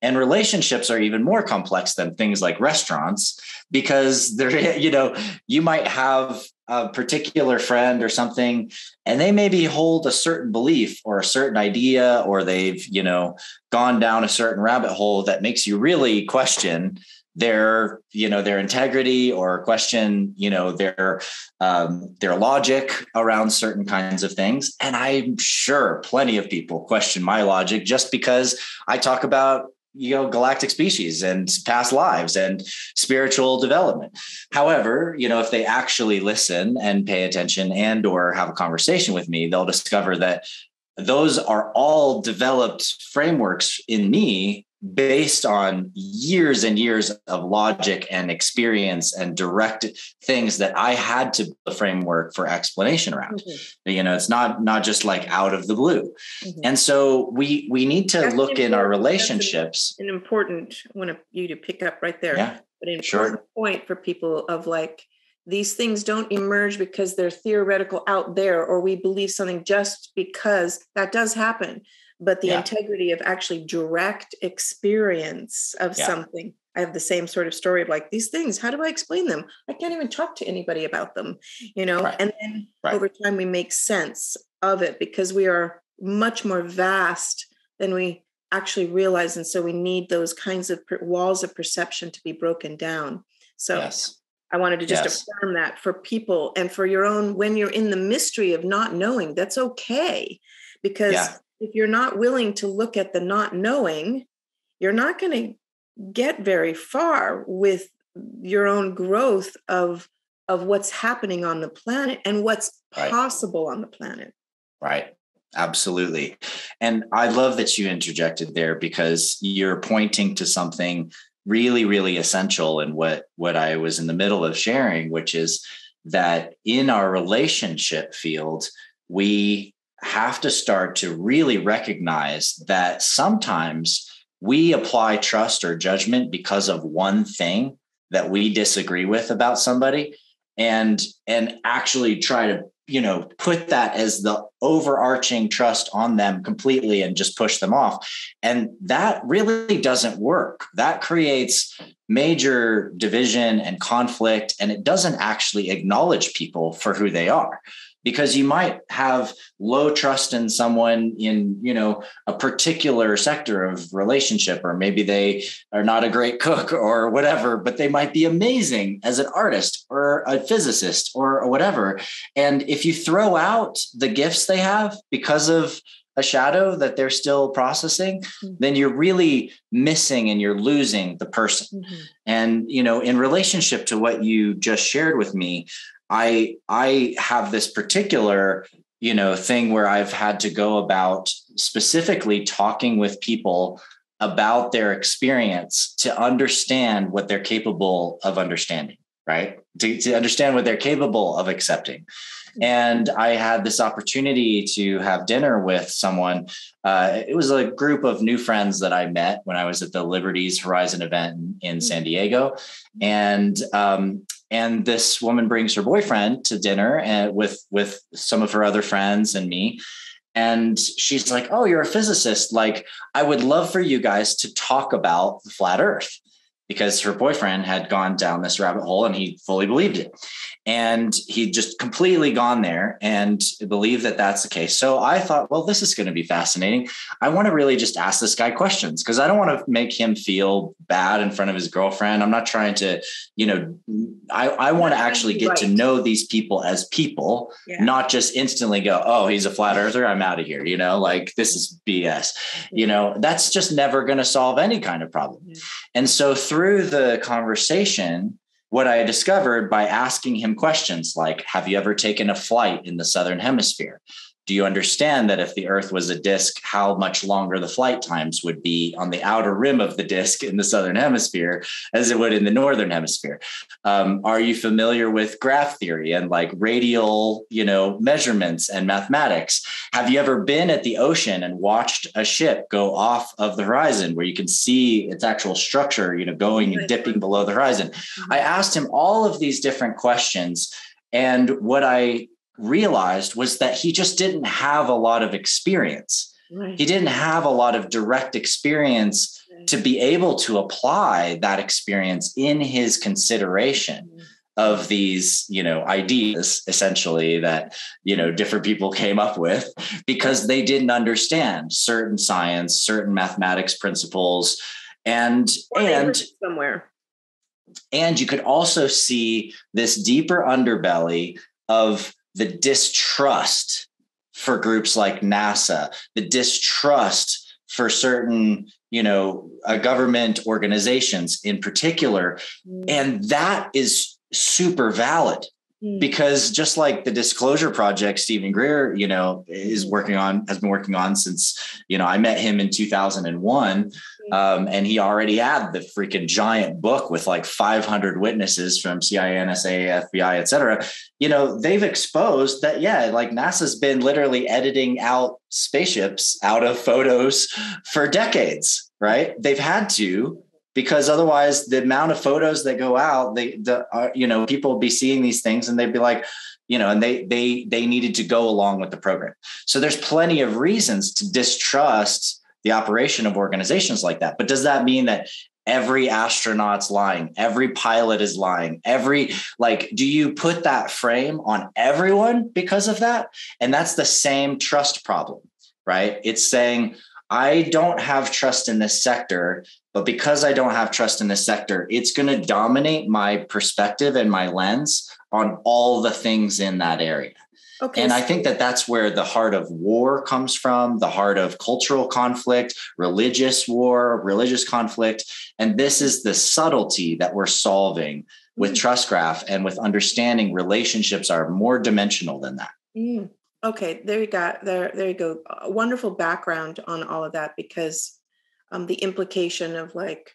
And relationships are even more complex than things like restaurants because they're, [laughs] you know, you might have a particular friend or something, and they maybe hold a certain belief or a certain idea, or they've, you know, gone down a certain rabbit hole that makes you really question their you know their integrity or question you know their um, their logic around certain kinds of things. And i'm sure plenty of people question my logic just because i talk about you know galactic species and past lives and spiritual development. However you know if they actually listen and pay attention and or have a conversation with me they'll discover that those are all developed frameworks in me based on years and years of logic and experience and direct things that I had to the framework for explanation around. Mm-hmm. You know, it's not not just like out of the blue. Mm-hmm. And so we we need to That's look in our relationships. An, an important I want you to pick up right there. Yeah, but an important sure. point for people of like these things don't emerge because they're theoretical out there or we believe something just because that does happen but the yeah. integrity of actually direct experience of yeah. something i have the same sort of story of like these things how do i explain them i can't even talk to anybody about them you know right. and then right. over time we make sense of it because we are much more vast than we actually realize and so we need those kinds of per- walls of perception to be broken down so yes. I wanted to just yes. affirm that for people and for your own when you're in the mystery of not knowing, that's okay. Because yeah if you're not willing to look at the not knowing, you're not going to get very far with your own growth of of what's happening on the planet and what's right. possible on the planet. Right. Absolutely. And I love that you interjected there because you're pointing to something really really essential in what what I was in the middle of sharing which is that in our relationship field we have to start to really recognize that sometimes we apply trust or judgment because of one thing that we disagree with about somebody and and actually try to you know put that as the overarching trust on them completely and just push them off. And that really doesn't work. That creates major division and conflict and it doesn't actually acknowledge people for who they are because you might have low trust in someone in you know a particular sector of relationship or maybe they are not a great cook [laughs] or whatever but they might be amazing as an artist or a physicist or whatever and if you throw out the gifts they have because of a shadow that they're still processing mm-hmm. then you're really missing and you're losing the person mm-hmm. and you know in relationship to what you just shared with me I I have this particular you know thing where I've had to go about specifically talking with people about their experience to understand what they're capable of understanding right? To, to understand what they're capable of accepting. And I had this opportunity to have dinner with someone. Uh, it was a group of new friends that I met when I was at the Liberties Horizon event in, in San Diego, and um, and this woman brings her boyfriend to dinner and uh, with with some of her other friends and me. And she's like oh you're a physicist. Like i would love for you guys to talk about the flat earth because her boyfriend had gone down this rabbit hole and he fully believed it and he'd just completely gone there and believed that that's the case so i thought well this is going to be fascinating i want to really just ask this guy questions because i don't want to make him feel bad in front of his girlfriend i'm not trying to you know i, I want to actually get right. to know these people as people yeah. not just instantly go oh he's a flat earther i'm out of here you know like this is bs you know that's just never going to solve any kind of problem yeah. and so through the conversation what I discovered by asking him questions like Have you ever taken a flight in the Southern Hemisphere? Do you understand that if the earth was a disk how much longer the flight times would be on the outer rim of the disk in the southern hemisphere as it would in the northern hemisphere? Um, are you familiar with graph theory and like radial you know measurements and mathematics? Have you ever been at the ocean and watched a ship go off of the horizon where you can see its actual structure you know going and dipping below the horizon? Mm-hmm. i asked him all of these different questions and what i realized was that he just didn't have a lot of experience. Right. He didn't have a lot of direct experience right. to be able to apply that experience in his consideration mm-hmm. of these, you know, ideas essentially that, you know, different people came up with because they didn't understand certain science, certain mathematics principles and and somewhere and you could also see this deeper underbelly of the distrust for groups like NASA, the distrust for certain, you know, uh, government organizations in particular. Mm. And that is super valid Hmm. because just like the disclosure project Steven Greer, you know, is working on, has been working on since, you know, I met him in 2001. Hmm. Um, and he already had the freaking giant book with like 500 witnesses from CIA, NSA, FBI, et cetera. You know, they've exposed that, yeah, like NASA's been literally editing out spaceships out of photos for decades, right? They've had to because otherwise the amount of photos that go out they the uh, you know people will be seeing these things and they'd be like you know and they they they needed to go along with the program so there's plenty of reasons to distrust the operation of organizations like that. But does that mean that every astronaut's lying every pilot is lying every like do you put that frame on everyone because of that? And that's the same trust problem right? It's saying I don't have trust in this sector, but because I don't have trust in this sector, it's going to dominate my perspective and my lens on all the things in that area. Okay, and I think that that's where the heart of war comes from, the heart of cultural conflict, religious war, religious conflict. And this is the subtlety that we're solving with mm. Trust Graph and with understanding relationships are more dimensional than that. Mm. Okay, there you go. There, there you go. A wonderful background on all of that because um, the implication of like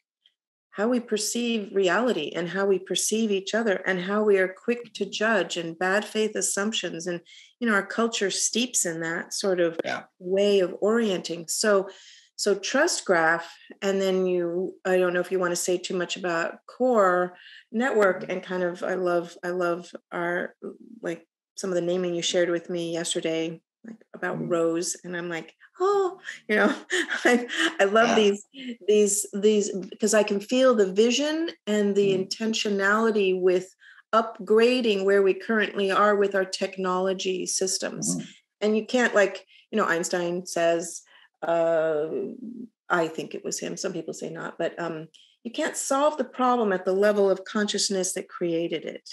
how we perceive reality and how we perceive each other and how we are quick to judge and bad faith assumptions and you know our culture steeps in that sort of yeah. way of orienting. So, so trust graph, and then you. I don't know if you want to say too much about core network and kind of. I love. I love our like some of the naming you shared with me yesterday like about mm. rose and i'm like oh [laughs] you know [laughs] i, I love yeah. these these these because i can feel the vision and the mm. intentionality with upgrading where we currently are with our technology systems mm. and you can't like you know einstein says uh i think it was him some people say not but um you can't solve the problem at the level of consciousness that created it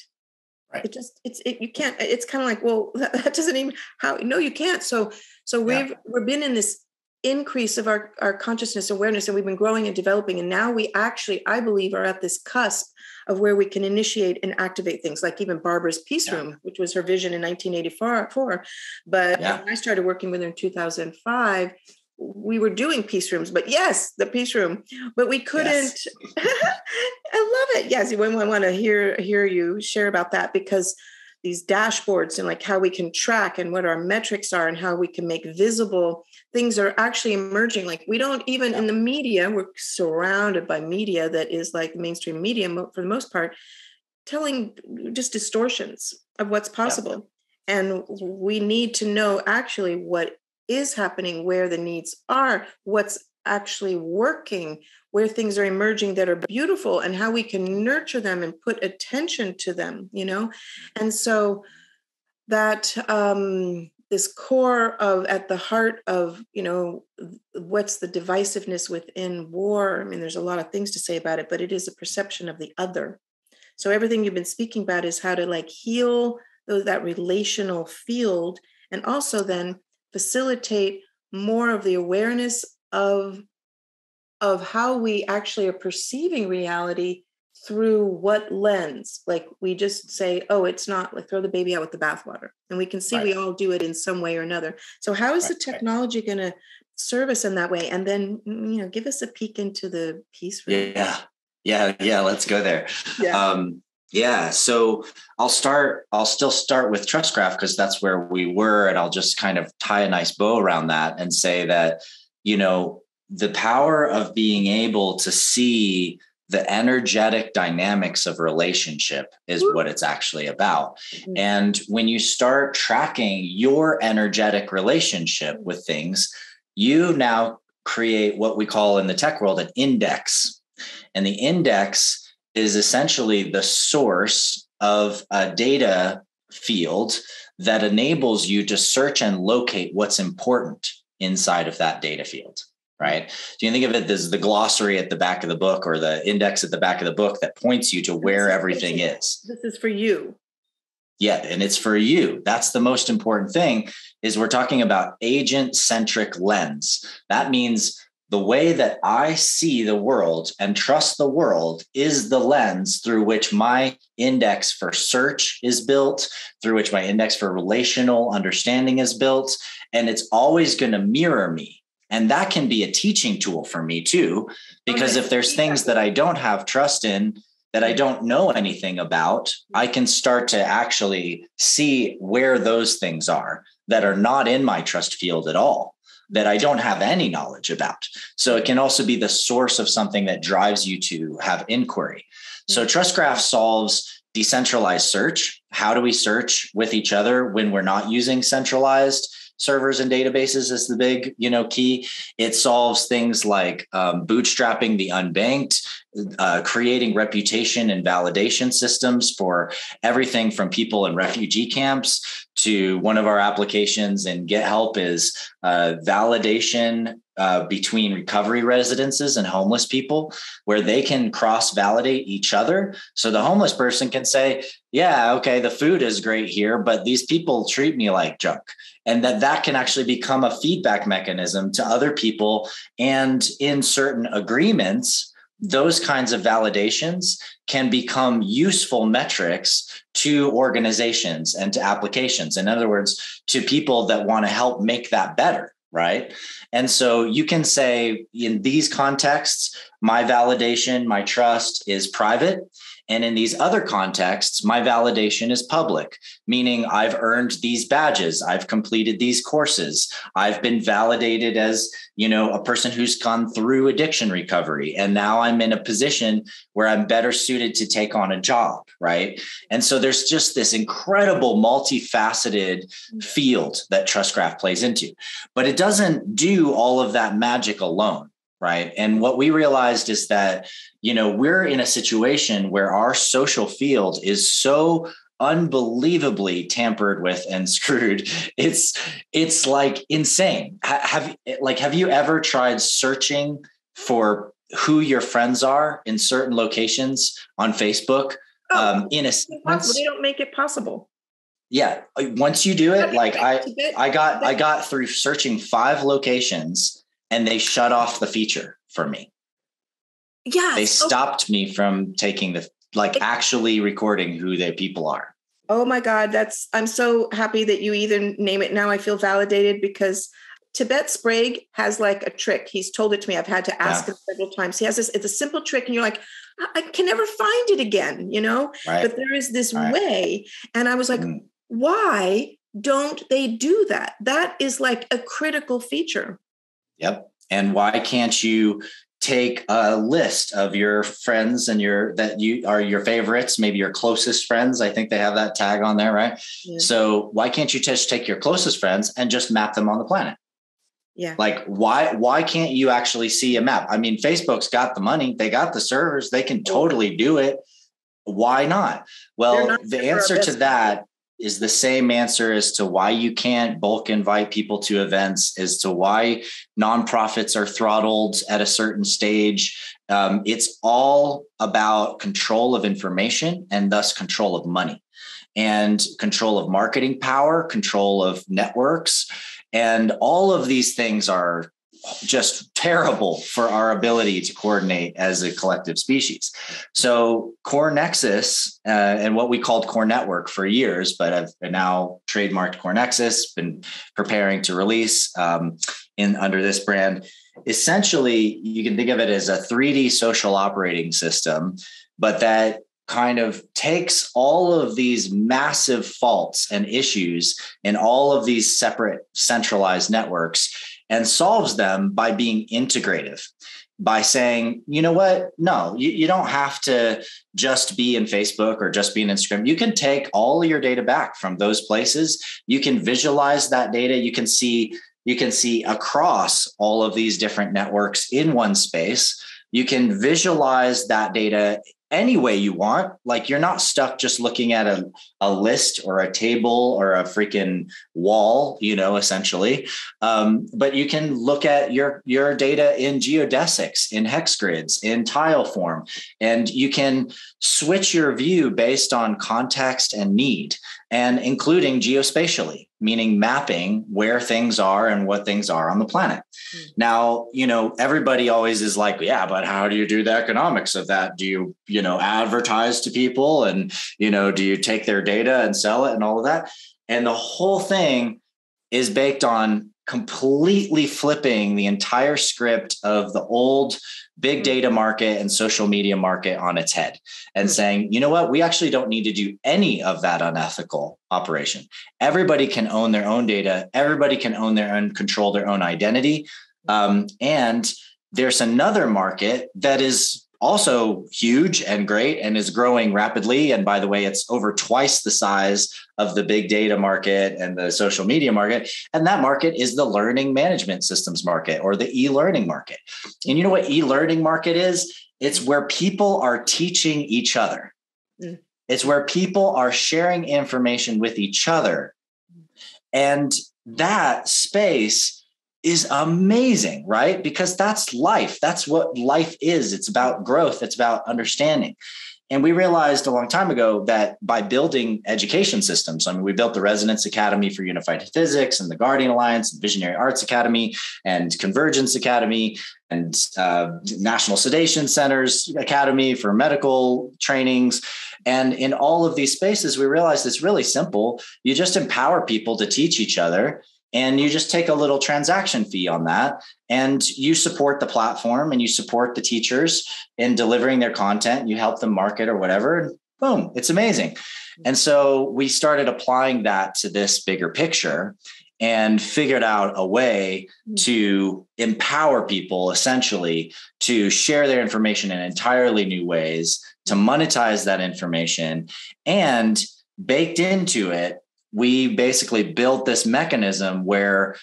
Right. It just it's it, you can't. It's kind of like well [laughs] that, that, doesn't even how no you can't. So so we've yeah. we've been in this increase of our our consciousness awareness and we've been growing and developing and now we actually I believe are at this cusp of where we can initiate and activate things like even Barbara's Peace yeah. Room, which was her vision in 1984. But yeah. when I started working with her in 2005, we were doing peace rooms, but yes, the peace room, but we couldn't. Yes. [laughs] I love it. Yes, I want to hear hear you share about that because these dashboards and like how we can track and what our metrics are and how we can make visible things are actually emerging. Like we don't even yeah. in the media, we're surrounded by media that is like mainstream media for the most part, telling just distortions of what's possible. Yeah. And we need to know actually what is happening, where the needs are, what's actually working, where things are emerging that are beautiful, and how we can nurture them and put attention to them, you know? And so that um this core of at the heart of you know what's the divisiveness within war i mean there's a lot of things to say about it but it is a perception of the other so everything you've been speaking about is how to like heal those that relational field and also then facilitate more of the awareness of of how we actually are perceiving reality through what lens? Like we just say oh it's not like throw the baby out with the bathwater and we can see right. we all do it in some way or another. So how is right, the technology going to serve us in that way? And then mm, you know give us a peek into the piece yeah. Yeah yeah let's go there. Yeah. um yeah. So I'll start, I'll still start with Trust Graph because that's where we were. And I'll just kind of tie a nice bow around that and say that, you know, the power of being able to see the energetic dynamics of relationship is what it's actually about. Mm-hmm. And when you start tracking your energetic relationship with things, you now create what we call in the tech world an index. And the index is essentially the source of a data field that enables you to search and locate what's important inside of that data field. right? So you think of it as the glossary at the back of the book or the index at the back of the book that points you to where everything is. This is for you. Yeah, and it's for you. That's the most important thing is we're talking about agent centric lens. That means the way that I see the world and trust the world is the lens through which my index for search is built, through which my index for relational understanding is built. And it's always going to mirror me. And that can be a teaching tool for me too, because okay. if there's things that I don't have trust in, that I don't know anything about, I can start to actually see where those things are that are not in my trust field at all that I don't have any knowledge about. So it can also be the source of something that drives you to have inquiry. So mm-hmm. TrustGraph solves decentralized search. How do we search with each other when we're not using centralized servers and databases is the big you know key it solves things like um, bootstrapping the unbanked uh, creating reputation and validation systems for everything from people in refugee camps to one of our applications and get help is uh, validation uh, between recovery residences and homeless people where they can cross validate each other. So the homeless person can say yeah okay the food is great here but these people treat me like junk. And that that can actually become a feedback mechanism to other people. And in certain agreements those kinds of validations can become useful metrics to organizations and to applications. In other words, to people that want to help make that better, right? And so you can say in these contexts, my validation, my trust is private. And in these other contexts, my validation is public, meaning I've earned these badges, I've completed these courses, I've been validated as, you know, a person who's gone through addiction recovery. And now I'm in a position where I'm better suited to take on a job, right? And so there's just this incredible multifaceted mm. field that TrustGraph plays into. But it doesn't do all of that magic alone right? And what we realized is that you know we're in a situation where our social field is so unbelievably tampered with and [laughs] screwed. It's it's like insane. Have like have you ever tried searching for who your friends are in certain locations on facebook oh, um in a sequence? they don't make it possible. Yeah once you do it like i i got i got through searching five locations and they shut off the feature for me. Yeah. They stopped okay. me from taking the like actually recording who the people are. Oh my God. That's I'm so happy that you even name it now. I feel validated because Tibet Sprague has like a trick. He's told it to me. I've had to ask yeah. him several times. He has this, it's a simple trick, and you're like, I can never find it again, you know? Right. But there is this right. way. And I was like, mm. why don't they do that? That is like a critical feature. Yep. And why can't you take a list of your friends and your that you are your favorites, maybe your closest friends? I think they have that tag on there, right? Yeah. So why can't you just take your closest friends and just map them on the planet? Yeah. Like why why can't you actually see a map? I mean, Facebook's got the money, they got the servers, they can totally do it. Why not? Well, not the answer to that is the same answer as to why you can't bulk invite people to events, as to why nonprofits are throttled at a certain stage. Um, it's all about control of information and thus control of money and control of marketing power, control of networks. And all of these things are just terrible for our ability to coordinate as a collective species. So Core Nexus uh, and what we called Core Network for years, but I've now trademarked Core Nexus, been preparing to release um, in under this brand. Essentially, you can think of it as a 3D social operating system, but that kind of takes all of these massive faults and issues in all of these separate centralized networks and solves them by being integrative by saying, you know what? No, you, you don't have to just be in Facebook or just be in Instagram. You can take all your data back from those places. You can visualize that data. You can see, you can see across all of these different networks in one space. You can visualize that data any way you want. Like you're not stuck just looking at a, a list or a table or a freaking wall, you know, essentially. Um, but you can look at your your data in geodesics, in hex grids, in tile form, and you can switch your view based on context and need, and including geospatially meaning mapping where things are and what things are on the planet. Mm. Now, you know, everybody always is like, yeah, but how do you do the economics of that? Do you, you know, advertise to people and, you know, do you take their data and sell it and all of that? And the whole thing is baked on completely flipping the entire script of the old big mm-hmm. data market and social media market on its head and mm-hmm. saying, you know what, we actually don't need to do any of that unethical operation. Everybody can own their own data, everybody can own their own, control their own identity. Um, and there's another market that is also huge and great and is growing rapidly. And by the way, it's over twice the size of the big data market and the social media market. And that market is the learning management systems market or the e learning market. And you know what e learning market is? It's where people are teaching each other. Mm. It's where people are sharing information with each other. And that space is amazing, right? Because that's life. That's what life is. It's about growth, it's about understanding. And we realized a long time ago that by building education systems, I mean, we built the Resonance Academy for Unified Physics and the Guardian Alliance, and Visionary Arts Academy, and Convergence Academy, and uh, National Sedation Centers Academy for medical trainings. And in all of these spaces, we realized it's really simple. You just empower people to teach each other and you just take a little transaction fee on that. And you support the platform and you support the teachers in delivering their content. You help them market or whatever. And boom it's amazing. And so we started applying that to this bigger picture and figured out a way mm. to empower people essentially to share their information in entirely new ways to monetize that information and baked into it we basically built this mechanism where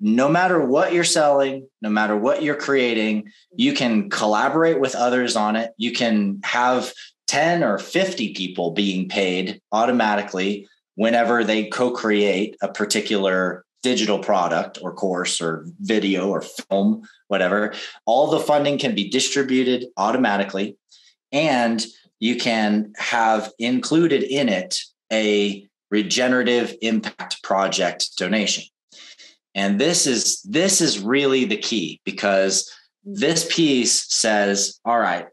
no matter what you're selling, no matter what you're creating, you can collaborate with others on it. You can have 10 or 50 people being paid automatically whenever they co create a particular digital product or course or video or film, whatever. All the funding can be distributed automatically. And you can have included in it a regenerative impact project donation. And this is this is really the key because this piece says, all right,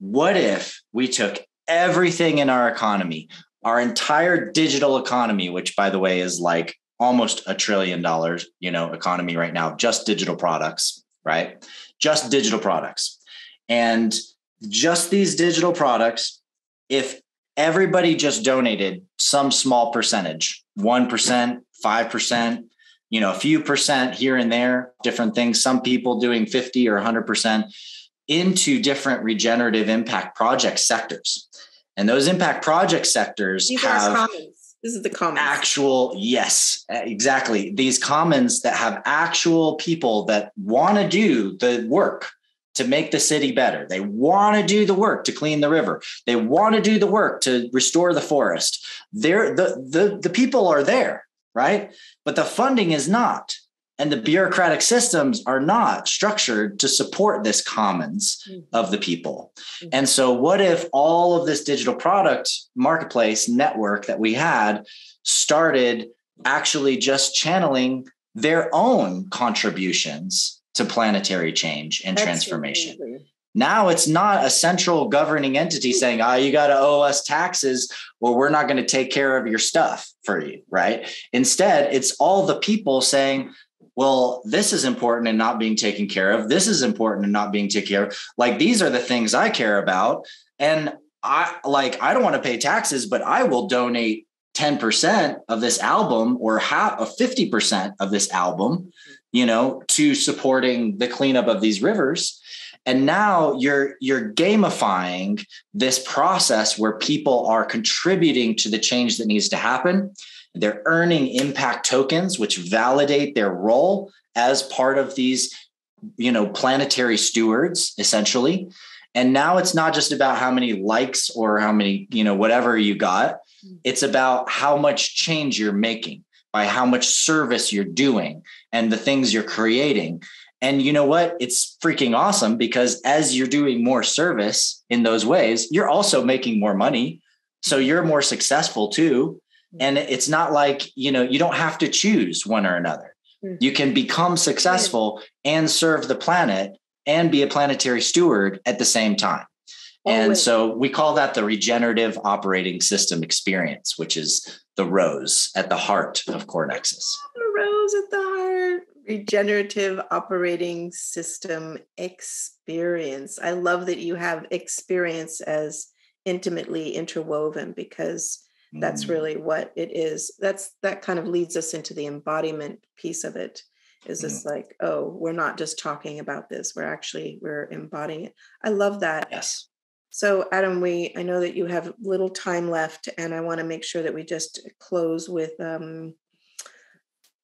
what if we took everything in our economy, our entire digital economy, which by the way is like almost a trillion dollars, you know, economy right now, just digital products, right? Just digital products. And just these digital products, if everybody just donated some small percentage 1% 5% you know a few percent here and there different things some people doing 50 or 100% into different regenerative impact project sectors and those impact project sectors These have commons. This is the commons. Actual, yes, exactly. These commons that have actual people that want to do the work to make the city better. They want to do the work to clean the river. They want to do the work to restore the forest. They're, the, the, the people are there, right? But the funding is not. And the bureaucratic systems are not structured to support this commons mm-hmm. of the people. Mm-hmm. And so, what if all of this digital product marketplace network that we had started actually just channeling their own contributions to planetary change and That's transformation. Amazing. Now it's not a central governing entity saying, oh, you got to owe us taxes or we're not going to take care of your stuff for you, right? Instead, it's all the people saying, well, this is important and not being taken care of. This is important and not being taken care of. Like these are the things I care about. And I like, I don't want to pay taxes, but I will donate 10% of this album or half of 50% of this album mm-hmm. You know, to supporting the cleanup of these rivers. And now you're you're gamifying this process where people are contributing to the change that needs to happen. They're earning impact tokens, which validate their role as part of these, you know, planetary stewards, essentially. And now it's not just about how many likes or how many, you know, whatever you got. Mm. It's about how much change you're making by how much service you're doing and the things you're creating. And you know what? It's freaking awesome because as you're doing more service in those ways, you're also making more money. So you're more successful too. And it's not like, you know, you don't have to choose one or another. Hmm. You can become successful and serve the planet and be a planetary steward at the same time. And so we call that the regenerative operating system experience, which is the rose at the heart of Core Nexus. The rose at the heart, regenerative operating system experience. I love that you have experience as intimately interwoven because that's mm. really what it is. That's that kind of leads us into the embodiment piece of it is this mm. like oh we're not just talking about this we're actually we're embodying it i love that yes so adam we i know that you have little time left and i want to make sure that we just close with um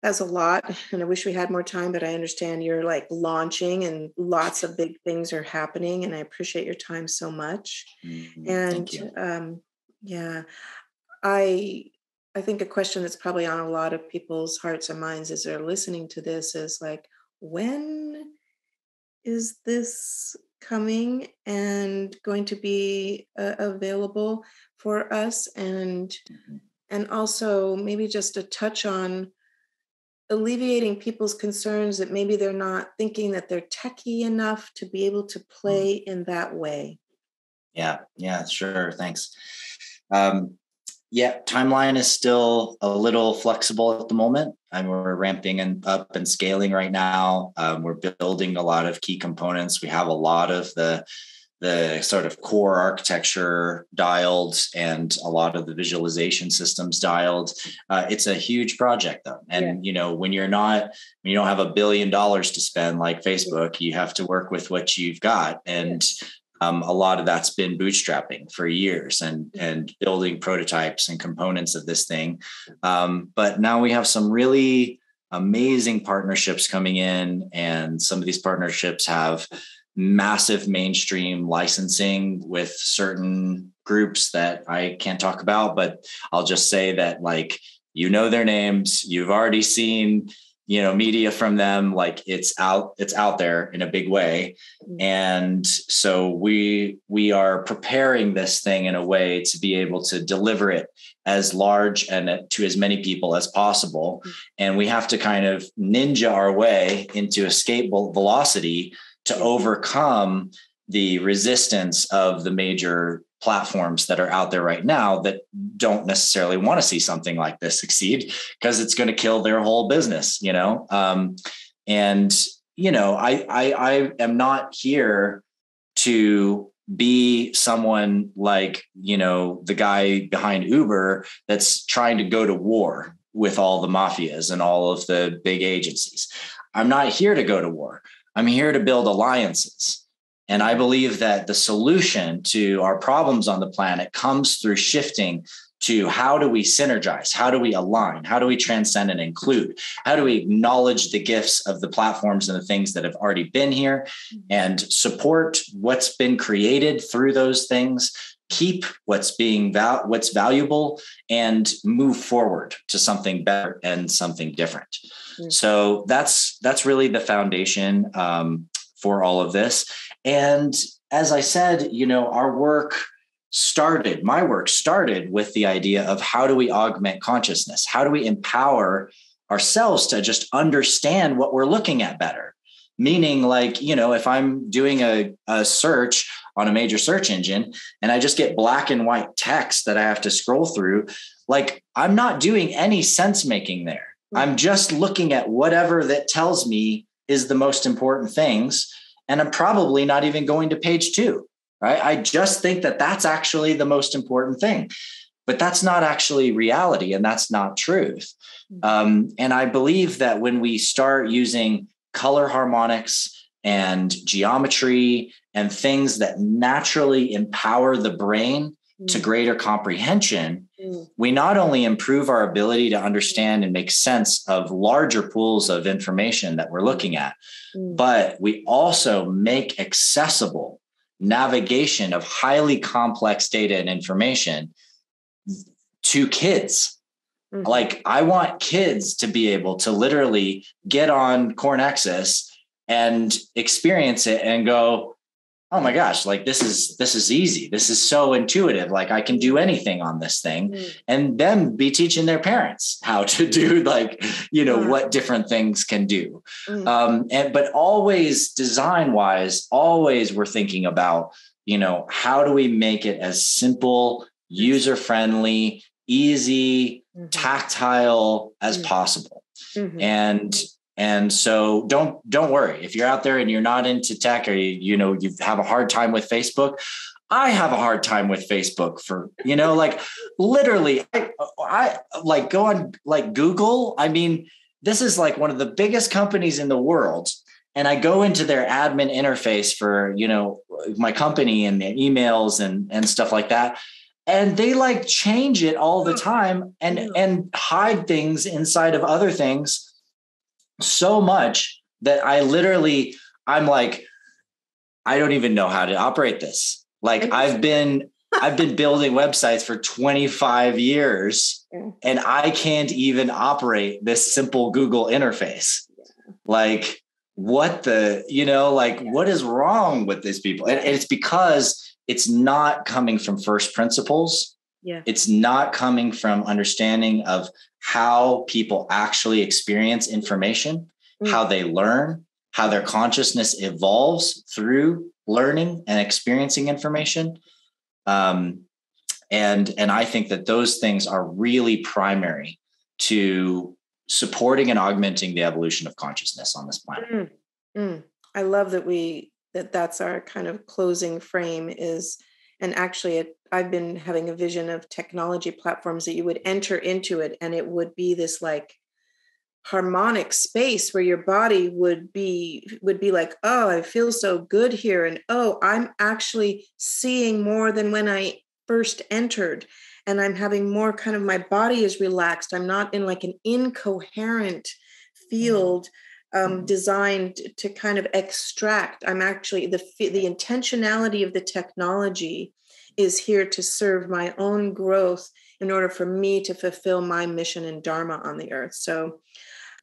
that's a lot and i wish we had more time but i understand you're like launching and lots of big things are happening and i appreciate your time so much mm-hmm. and um yeah i I think a question that's probably on a lot of people's hearts and minds as they're listening to this is like, when is this coming and going to be uh, available for us? And mm-hmm. and also maybe just a touch on alleviating people's concerns that maybe they're not thinking that they're techy enough to be able to mm-hmm. play in that way. Yeah, yeah, sure. Thanks. Um, yeah, timeline is still a little flexible at the moment. and we're ramping and up and scaling right now. Um, we're building a lot of key components. We have a lot of the the sort of core architecture dialed and a lot of the visualization systems dialed. Uh, it's a huge project though. And yeah. you know, when you're not, when you don't have a billion dollars to spend like Facebook, you have to work with what you've got. And um, a lot of that's been bootstrapping for years and and building prototypes and components of this thing. Um, but now we have some really amazing partnerships coming in and some of these partnerships have massive mainstream licensing with certain groups that i can't talk about but i'll just say that like you know their names you've already seen you know media from them like it's out it's out there in a big way mm. and so we we are preparing this thing in a way to be able to deliver it as large and to as many people as possible mm. and we have to kind of ninja our way into escape velocity to overcome the resistance of the major platforms that are out there right now that don't necessarily want to see something like this succeed because it's going to kill their whole business you know? Um, and you know I, I i am not here to be someone like you know the guy behind uber that's trying to go to war with all the mafias and all of the big agencies. I'm not here to go to war. I'm here to build alliances and I believe that the solution to our problems on the planet comes through shifting to how do we synergize? How do we align? How do we transcend and include? How do we acknowledge the gifts of the platforms and the things that have already been here and support what's been created through those things? Keep what's being val- what's valuable and move forward to something better and something different. Mm-hmm. So that's that's really the foundation um, for all of this. And as I said, you know, our work started, my work started with the idea of how do we augment consciousness? How do we empower ourselves to just understand what we're looking at better? Meaning, like, you know, if I'm doing a, a search on a major search engine and I just get black and white text that I have to scroll through, like, I'm not doing any sense making there. I'm just looking at whatever that tells me is the most important things and I'm probably not even going to page two, right? I just think that that's actually the most important thing. But that's not actually reality and that's not truth. Mm-hmm. Um, and I believe that when we start using color harmonics and geometry and things that naturally empower the brain to mm. greater comprehension. We not only improve our ability to understand and make sense of larger pools of information that we're looking at, mm. but we also make accessible navigation of highly complex data and information to kids. Mm-hmm. Like I want kids to be able to literally get on CoreNexus and experience it and go, oh my gosh like this is this is easy this is so intuitive like i can do anything on this thing mm. and then be teaching their parents how to do [laughs] like you know mm. what different things can do mm. um and but always design wise always we're thinking about you know how do we make it as simple user friendly easy mm-hmm. tactile as mm. possible mm-hmm. and and so don't don't worry. If you're out there and you're not into tech or you you know you have a hard time with Facebook. I have a hard time with Facebook for you know like literally I, I like go on like Google. I mean this is like one of the biggest companies in the world. And I go into their admin interface for you know my company and their emails and and stuff like that. And they like change it all the hmm. time and and hide things inside of other things so much that I literally, I'm like, I don't even know how to operate this. Like I've been, I've been [laughs] building websites for 25 years and I can't even operate this simple Google interface. Like, what the, you know, like what is wrong with these people? And, it's because it's not coming from first principles. Yeah. It's not coming from understanding of how people actually experience information, mm. how they learn, how their consciousness evolves through learning and experiencing information. Um, and and I think that those things are really primary to supporting and augmenting the evolution of consciousness on this planet. Mm. Mm. I love that we that that's our kind of closing frame is and actually it, i've been having a vision of technology platforms that you would enter into it and it would be this like harmonic space where your body would be would be like oh i feel so good here and oh i'm actually seeing more than when i first entered and i'm having more kind of my body is relaxed i'm not in like an incoherent mm-hmm. field um, mm-hmm. designed to kind of extract. I'm actually the the intentionality of the technology is here to serve my own growth in order for me to fulfill my mission and dharma on the earth. So,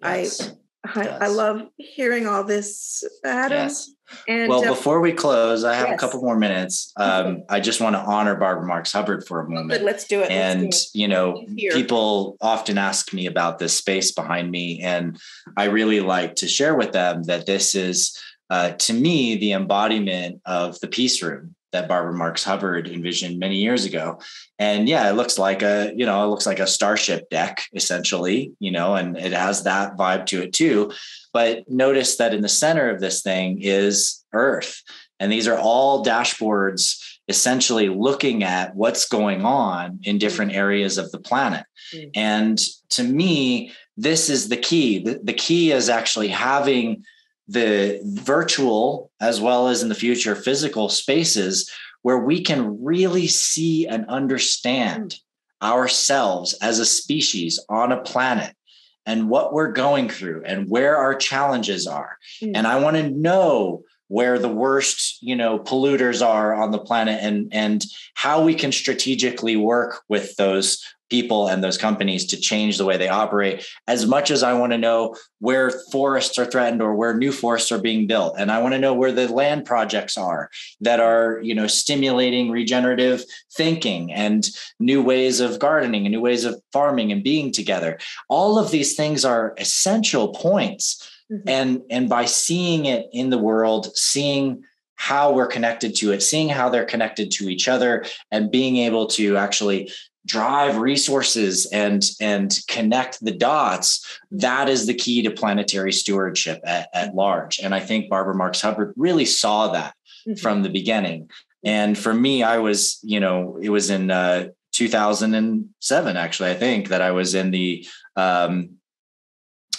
yes. I I, I, love hearing all this, Adam. Yes. And well, uh, before we close, I have yes. a couple more minutes. Um, I just want to honor Barbara Marx Hubbard for a moment. Let's do it. And do it. you know, people often ask me about this space behind me, and I really like to share with them that this is, uh, to me, the embodiment of the peace room that Barbara Marx Hubbard envisioned many years ago. And yeah, it looks like a, you know, it looks like a starship deck essentially, you know, and it has that vibe to it too. But notice that in the center of this thing is Earth. And these are all dashboards essentially looking at what's going on in different areas of the planet. Mm-hmm. And to me, this is the key. The, the key is actually having the virtual as well as in the future physical spaces where we can really see and understand ourselves as a species on a planet and what we're going through and where our challenges are mm. and i want to know where the worst you know polluters are on the planet and and how we can strategically work with those people and those companies to change the way they operate. As much as I want to know where forests are threatened or where new forests are being built and I want to know where the land projects are that are you know stimulating regenerative thinking and new ways of gardening and new ways of farming and being together. All of these things are essential points mm-hmm. and and by seeing it in the world seeing how we're connected to it, seeing how they're connected to each other, and being able to actually drive resources and and connect the dots that is the key to planetary stewardship at, at large and i think barbara marx hubbard really saw that mm-hmm. from the beginning and for me i was you know it was in uh, 2007 actually i think that i was in the um,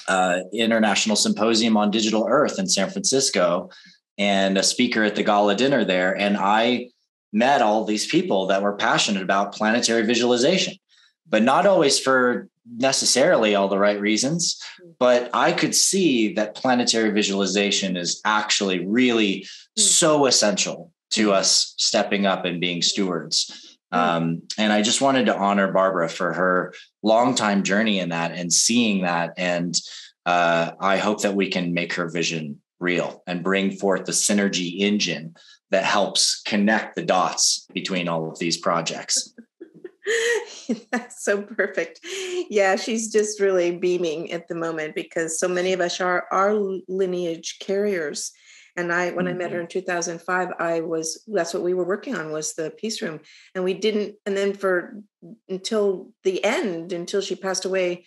uh, international symposium on digital earth in san francisco and a speaker at the gala dinner there and i met all these people that were passionate about planetary visualization, but not always for necessarily all the right reasons. But I could see that planetary visualization is actually really mm. so essential to us stepping up and being stewards. Um, and I just wanted to honor Barbara for her long time journey in that and seeing that. And uh, I hope that we can make her vision real and bring forth the synergy engine that helps connect the dots between all of these projects. [laughs] That's so perfect. Yeah, she's just really beaming at the moment because so many of us are our lineage carriers. And I, when mm-hmm. I met her mm-hmm. in 2005, I was that's what we were working on was the peace room, and we didn't. And then for until the end, until she passed away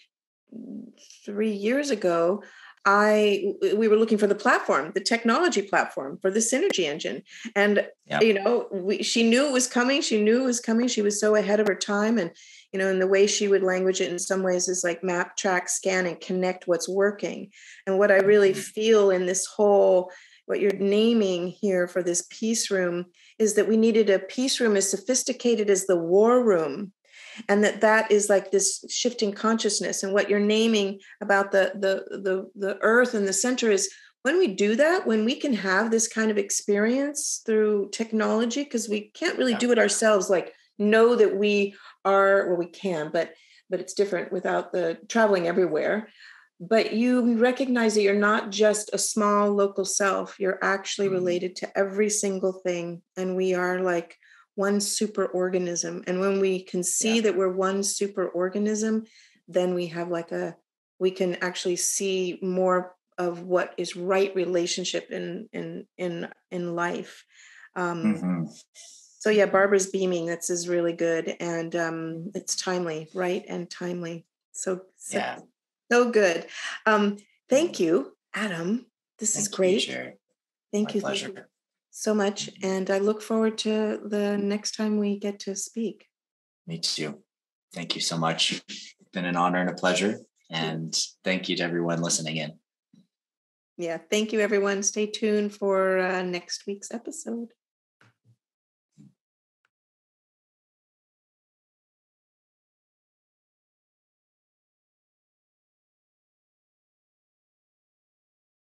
three years ago, I we were looking for the platform, the technology platform for the synergy engine, and yep. you know we, she knew it was coming. She knew it was coming. She was so ahead of her time, and you know, and the way she would language it in some ways is like map, track, scan, and connect what's working. And what I really mm-hmm. feel in this whole what you're naming here for this peace room is that we needed a peace room as sophisticated as the war room. And that that is like this shifting consciousness. And what you're naming about the the the the earth and the center is when we do that when we can have this kind of experience through technology because we can't really do it ourselves like know that we are well we can but but it's different without the traveling everywhere but you recognize that you're not just a small local self you're actually mm-hmm. related to every single thing and we are like one super organism and when we can see yeah. that we're one super organism then we have like a we can actually see more of what is right relationship in in in in life um mm-hmm. so yeah barbara's beaming that's is really good and um it's timely right and timely so, so yeah so good um thank you adam this thank is great you, thank My you pleasure. Thank you so much. And I look forward to the next time we get to speak. Me too. Thank you so much. It's been an honor and a pleasure. And thank you to everyone listening in. Yeah. Thank you, everyone. Stay tuned for uh, next week's episode.